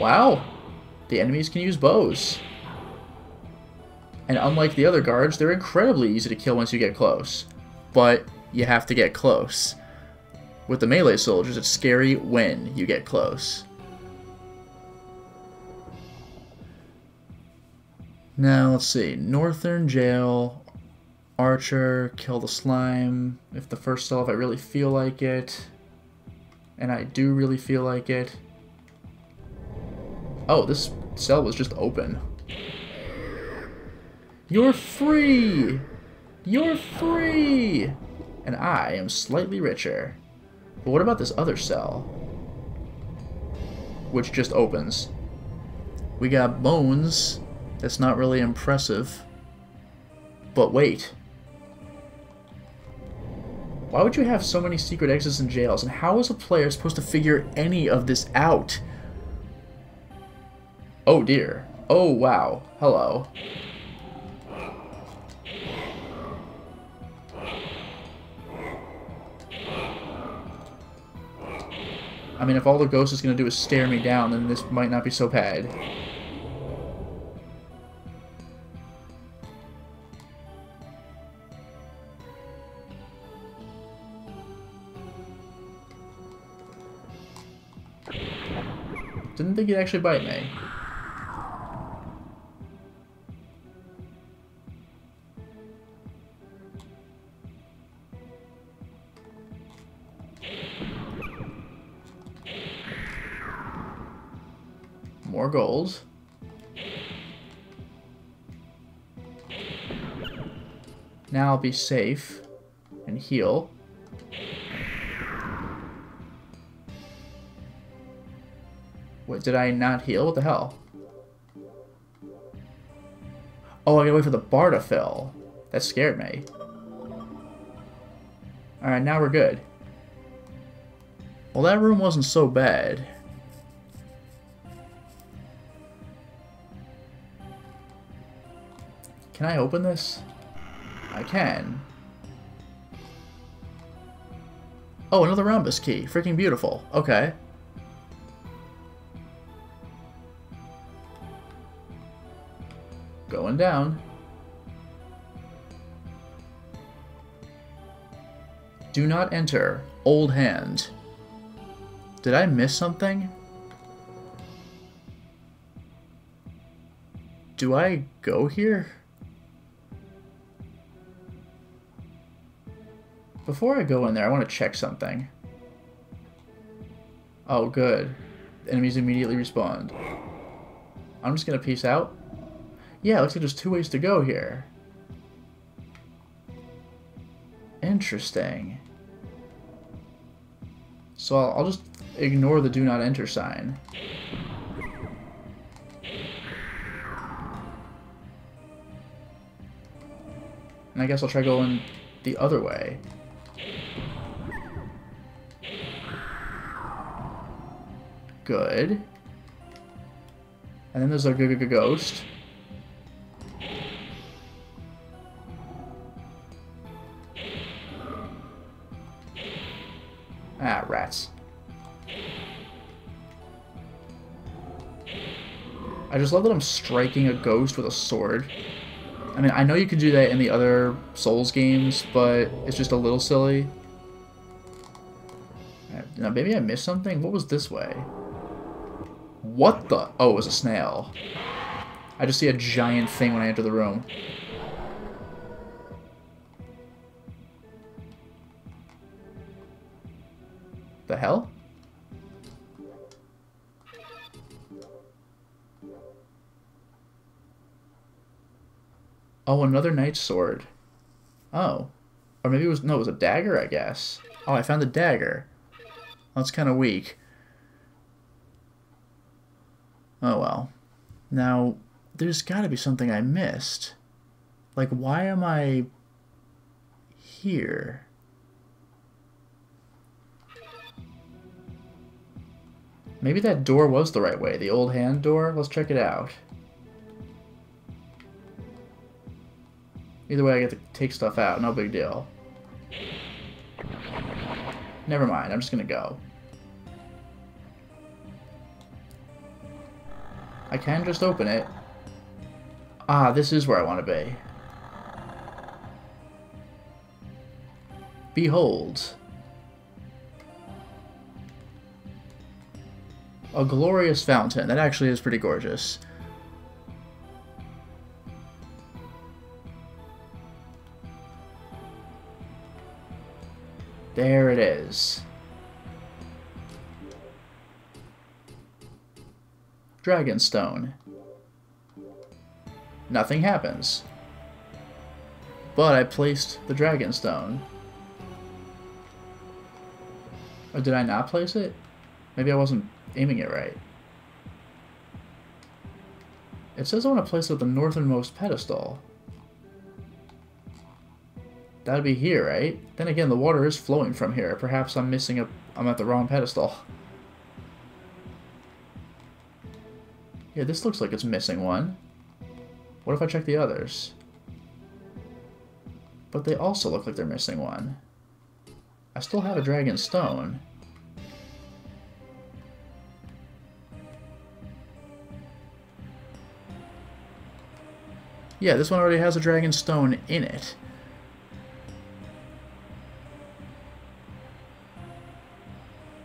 Wow! The enemies can use bows. And unlike the other guards, they're incredibly easy to kill once you get close. But you have to get close. With the melee soldiers, it's scary when you get close. Now, let's see. Northern Jail, Archer, kill the slime. If the first cell, if I really feel like it. And I do really feel like it. Oh, this cell was just open. You're free! You're free! And I am slightly richer. But what about this other cell? Which just opens. We got bones. That's not really impressive. But wait. Why would you have so many secret exits and jails, and how is a player supposed to figure any of this out? Oh dear. Oh wow. Hello. I mean, if all the ghost is going to do is stare me down, then this might not be so bad. Didn't think he'd actually bite me. More gold. Now I'll be safe and heal. Wait, did I not heal? What the hell? Oh, I gotta wait for the bar to fill. That scared me. Alright, now we're good. Well, that room wasn't so bad. Can I open this? I can. Oh, another rhombus key. Freaking beautiful. Okay. Going down. Do not enter. Old hand. Did I miss something? Do I go here? Before I go in there, I want to check something. Oh, good. Enemies immediately respond. I'm just going to peace out. Yeah, looks like there's two ways to go here. Interesting. So I'll, I'll just ignore the do not enter sign. And I guess I'll try going the other way. Good. And then there's a ghost. Ah, rats. I just love that I'm striking a ghost with a sword. I mean, I know you can do that in the other Souls games, but it's just a little silly. Now, maybe I missed something? What was this way? What the? Oh, it was a snail. I just see a giant thing when I enter the room. The hell? Oh, another knight's sword. Oh. Or maybe it was, no, it was a dagger, I guess. Oh, I found the dagger. That's kind of weak. Oh, well. Now, there's got to be something I missed. Like, why am I here? Maybe that door was the right way. The old hand door? Let's check it out. Either way, I get to take stuff out. No big deal. Never mind. I'm just to go. I can just open it. Ah, this is where I want to be. Behold. A glorious fountain. That actually is pretty gorgeous. There it is. Dragonstone. Nothing happens. But I placed the Dragonstone. Or did I not place it? Maybe I wasn't aiming it right. It says I want to place it at the northernmost pedestal. That'd be here, right? Then again, the water is flowing from here. Perhaps I'm missing a... I'm at the wrong pedestal. Yeah, this looks like it's missing one. What if I check the others? But they also look like they're missing one. I still have a dragon stone. Yeah, this one already has a dragon stone in it.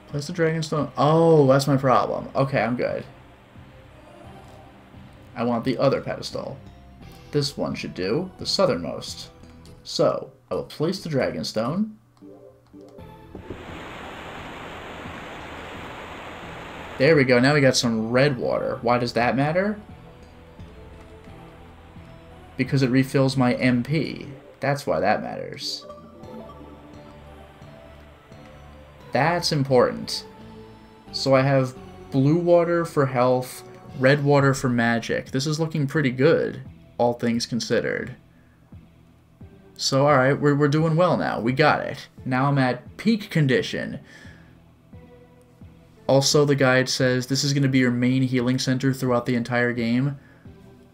Place the dragon stone. Oh, that's my problem. Okay, I'm good. I want the other pedestal. This one should do, the southernmost. So, I will place the Dragonstone. There we go, now we got some red water. Why does that matter? Because it refills my MP. That's why that matters. That's important. So I have blue water for health, red water for magic. This is looking pretty good, all things considered. So alright, we're, we're doing well now. We got it. Now I'm at peak condition. Also, the guide says this is going to be your main healing center throughout the entire game.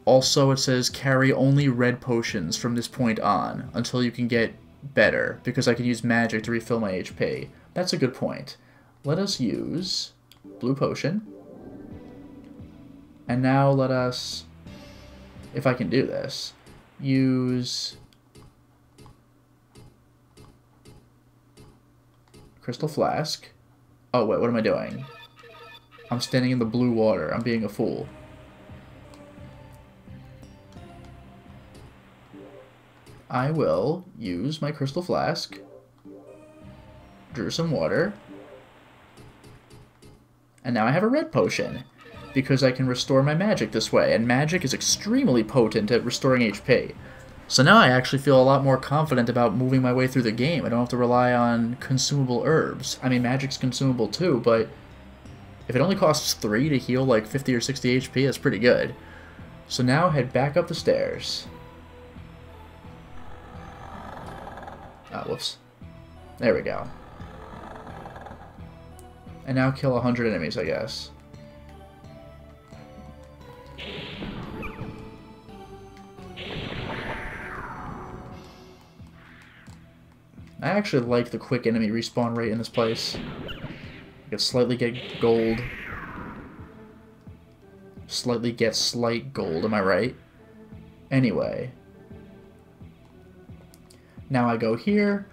Also, it says carry only red potions from this point on until you can get better, because I can use magic to refill my HP. That's a good point. Let us use blue potion. And now let us, if I can do this, use crystal flask. Oh, wait, what am I doing? I'm standing in the blue water. I'm being a fool. I will use my crystal flask drew some water. And now I have a red potion, because I can restore my magic this way, and magic is extremely potent at restoring HP. So now I actually feel a lot more confident about moving my way through the game. I don't have to rely on consumable herbs. I mean, magic's consumable too, but if it only costs 3 to heal like 50 or 60 HP, that's pretty good. So now head back up the stairs. Ah, whoops. There we go. And now kill 100 enemies, I guess. I actually like the quick enemy respawn rate in this place. I can slightly get gold. Slightly get slight gold, am I right? Anyway. Now I go here.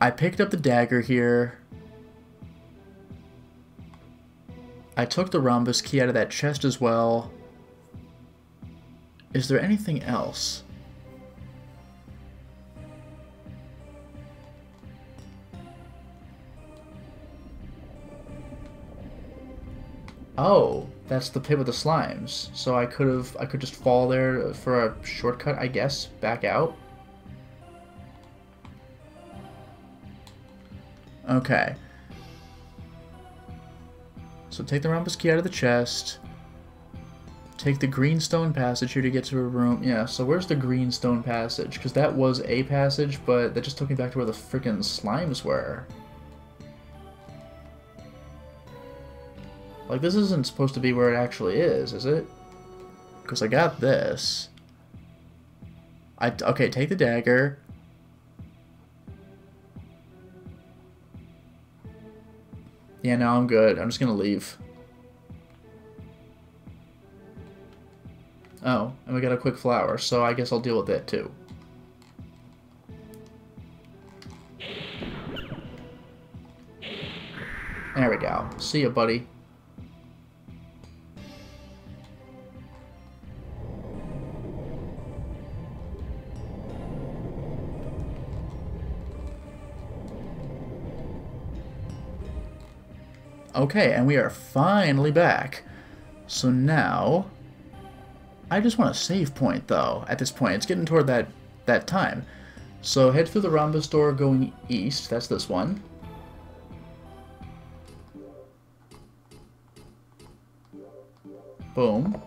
I picked up the dagger here. I took the rhombus key out of that chest as well. Is there anything else? Oh, that's the pit with the slimes. So I could have, I could just fall there for a shortcut, I guess, back out. Okay. So take the rhombus key out of the chest. Take the greenstone passage here to get to a room. Yeah, so where's the greenstone passage? Because that was a passage, but that just took me back to where the freaking slimes were. Like, this isn't supposed to be where it actually is, is it? Because I got this. I Okay, take the dagger. Yeah, no, I'm good. I'm just gonna leave. Oh, and we got a quick flower, so I guess I'll deal with that too. There we go. See ya, buddy. Okay, and we are finally back. So now, I just want a save point though. At this point, it's getting toward that that time. So head through the rhombus door going east. That's this one. Boom.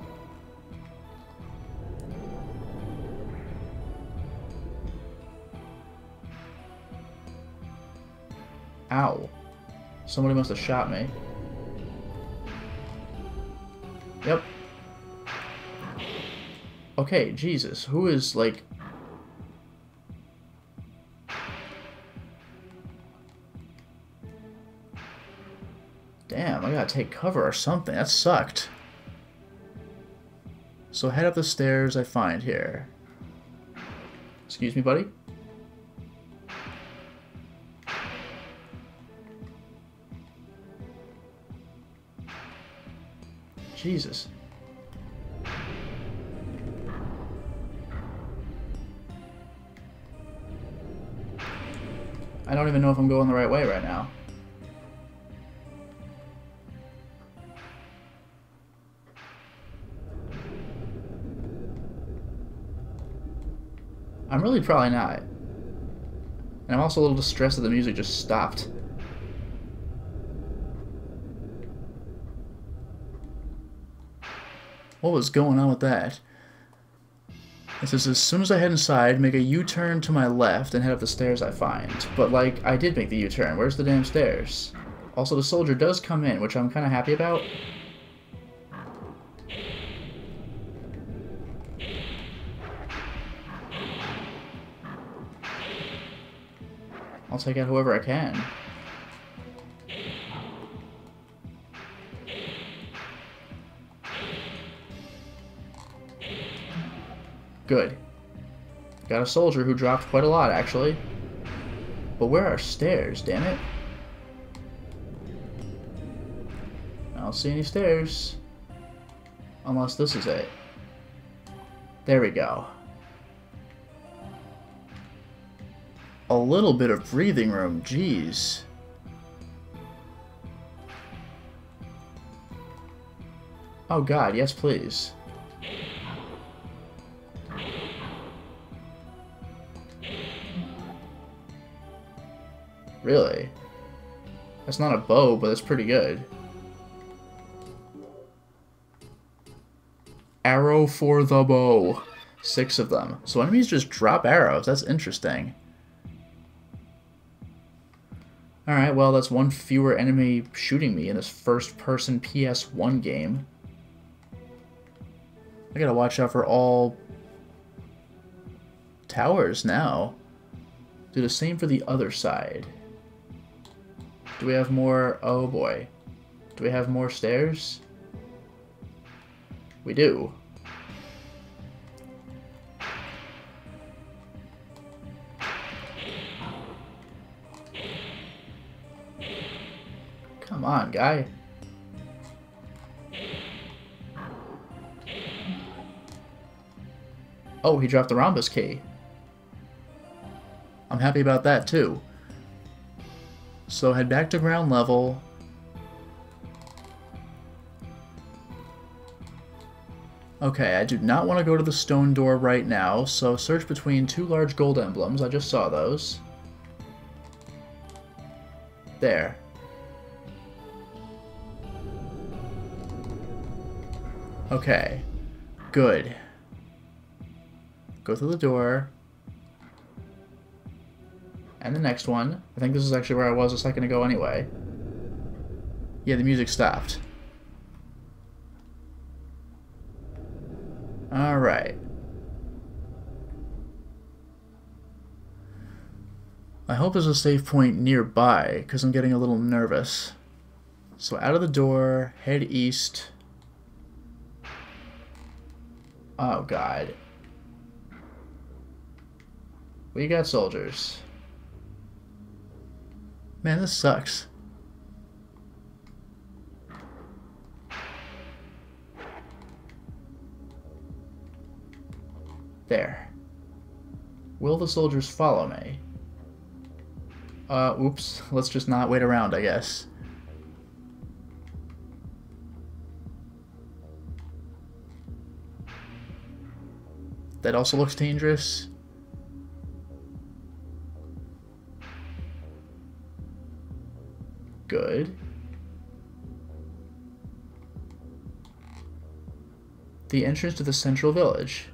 Ow. Somebody must have shot me. Yep. Okay, Jesus. Who is, like... Damn, I gotta take cover or something. That sucked. So head up the stairs I find here. Excuse me, buddy? Jesus. I don't even know if I'm going the right way right now. I'm really probably not. And I'm also a little distressed that the music just stopped. What was going on with that? It says, as soon as I head inside, make a U-turn to my left and head up the stairs I find. But, like, I did make the U-turn. Where's the damn stairs? Also, the soldier does come in, which I'm kind of happy about. I'll take out whoever I can. A soldier who dropped quite a lot, actually. But where are stairs, damn it? I don't see any stairs. Unless this is it. There we go. A little bit of breathing room, jeez. Oh god, yes please. Really? That's not a bow, but it's pretty good. Arrow for the bow. Six of them. So enemies just drop arrows. That's interesting. Alright, well, that's one fewer enemy shooting me in this first-person PS1 game. I gotta watch out for all towers now. Do the same for the other side. Do we have more? Oh boy. Do we have more stairs? We do. Come on, guy. Oh, he dropped the rhombus key. I'm happy about that, too. So head back to ground level. Okay, I do not want to go to the stone door right now, so search between two large gold emblems. I just saw those. There. Okay. Good. Go through the door. And the next one. I think this is actually where I was a second ago anyway. Yeah, the music stopped. Alright. I hope there's a save point nearby, because I'm getting a little nervous. So out of the door, head east. Oh god. We got soldiers. Man, this sucks. There. Will the soldiers follow me? Uh, oops. Let's just not wait around, I guess. That also looks dangerous. Good. The entrance to the central village.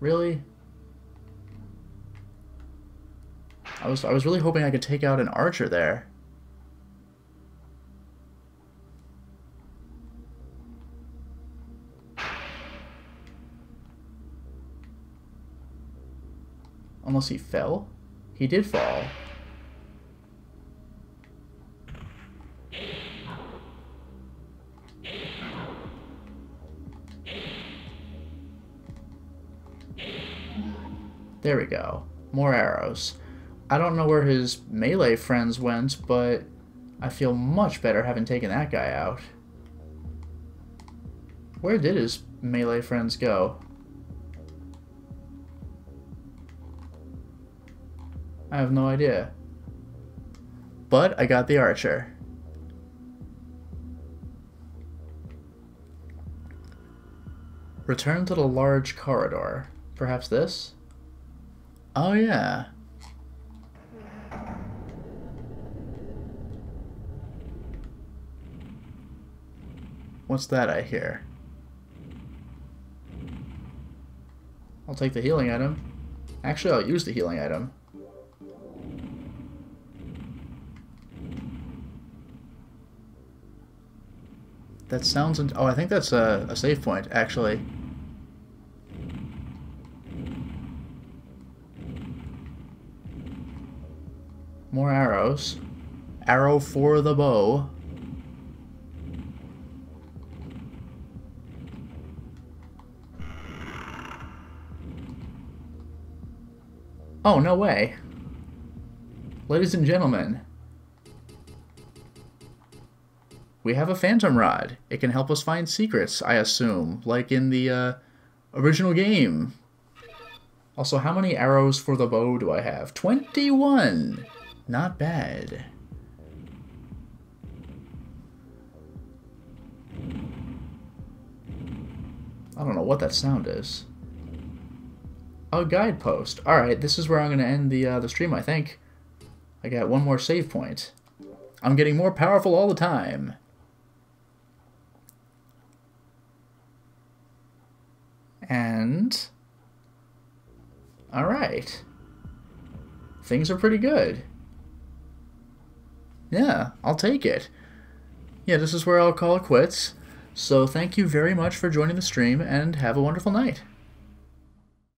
Really? I was I was really hoping I could take out an archer there. Unless he fell? He did fall. There we go. More arrows. I don't know where his melee friends went, but I feel much better having taken that guy out. Where did his melee friends go? Have no idea. But I got the archer. Return to the large corridor. Perhaps this? Oh yeah. What's that I hear? I'll take the healing item. Actually, I'll use the healing item. That sounds... oh, I think that's a, a save point, actually. More arrows. Arrow for the bow. Oh, no way. Ladies and gentlemen, we have a phantom rod. It can help us find secrets, I assume, like in the uh, original game. Also, how many arrows for the bow do I have? 21! Not bad. I don't know what that sound is. A guidepost. Alright, this is where I'm going to end the, uh, the stream, I think. I got one more save point. I'm getting more powerful all the time. And... Alright. Things are pretty good. Yeah, I'll take it. Yeah, this is where I'll call it quits. So thank you very much for joining the stream, and have a wonderful night.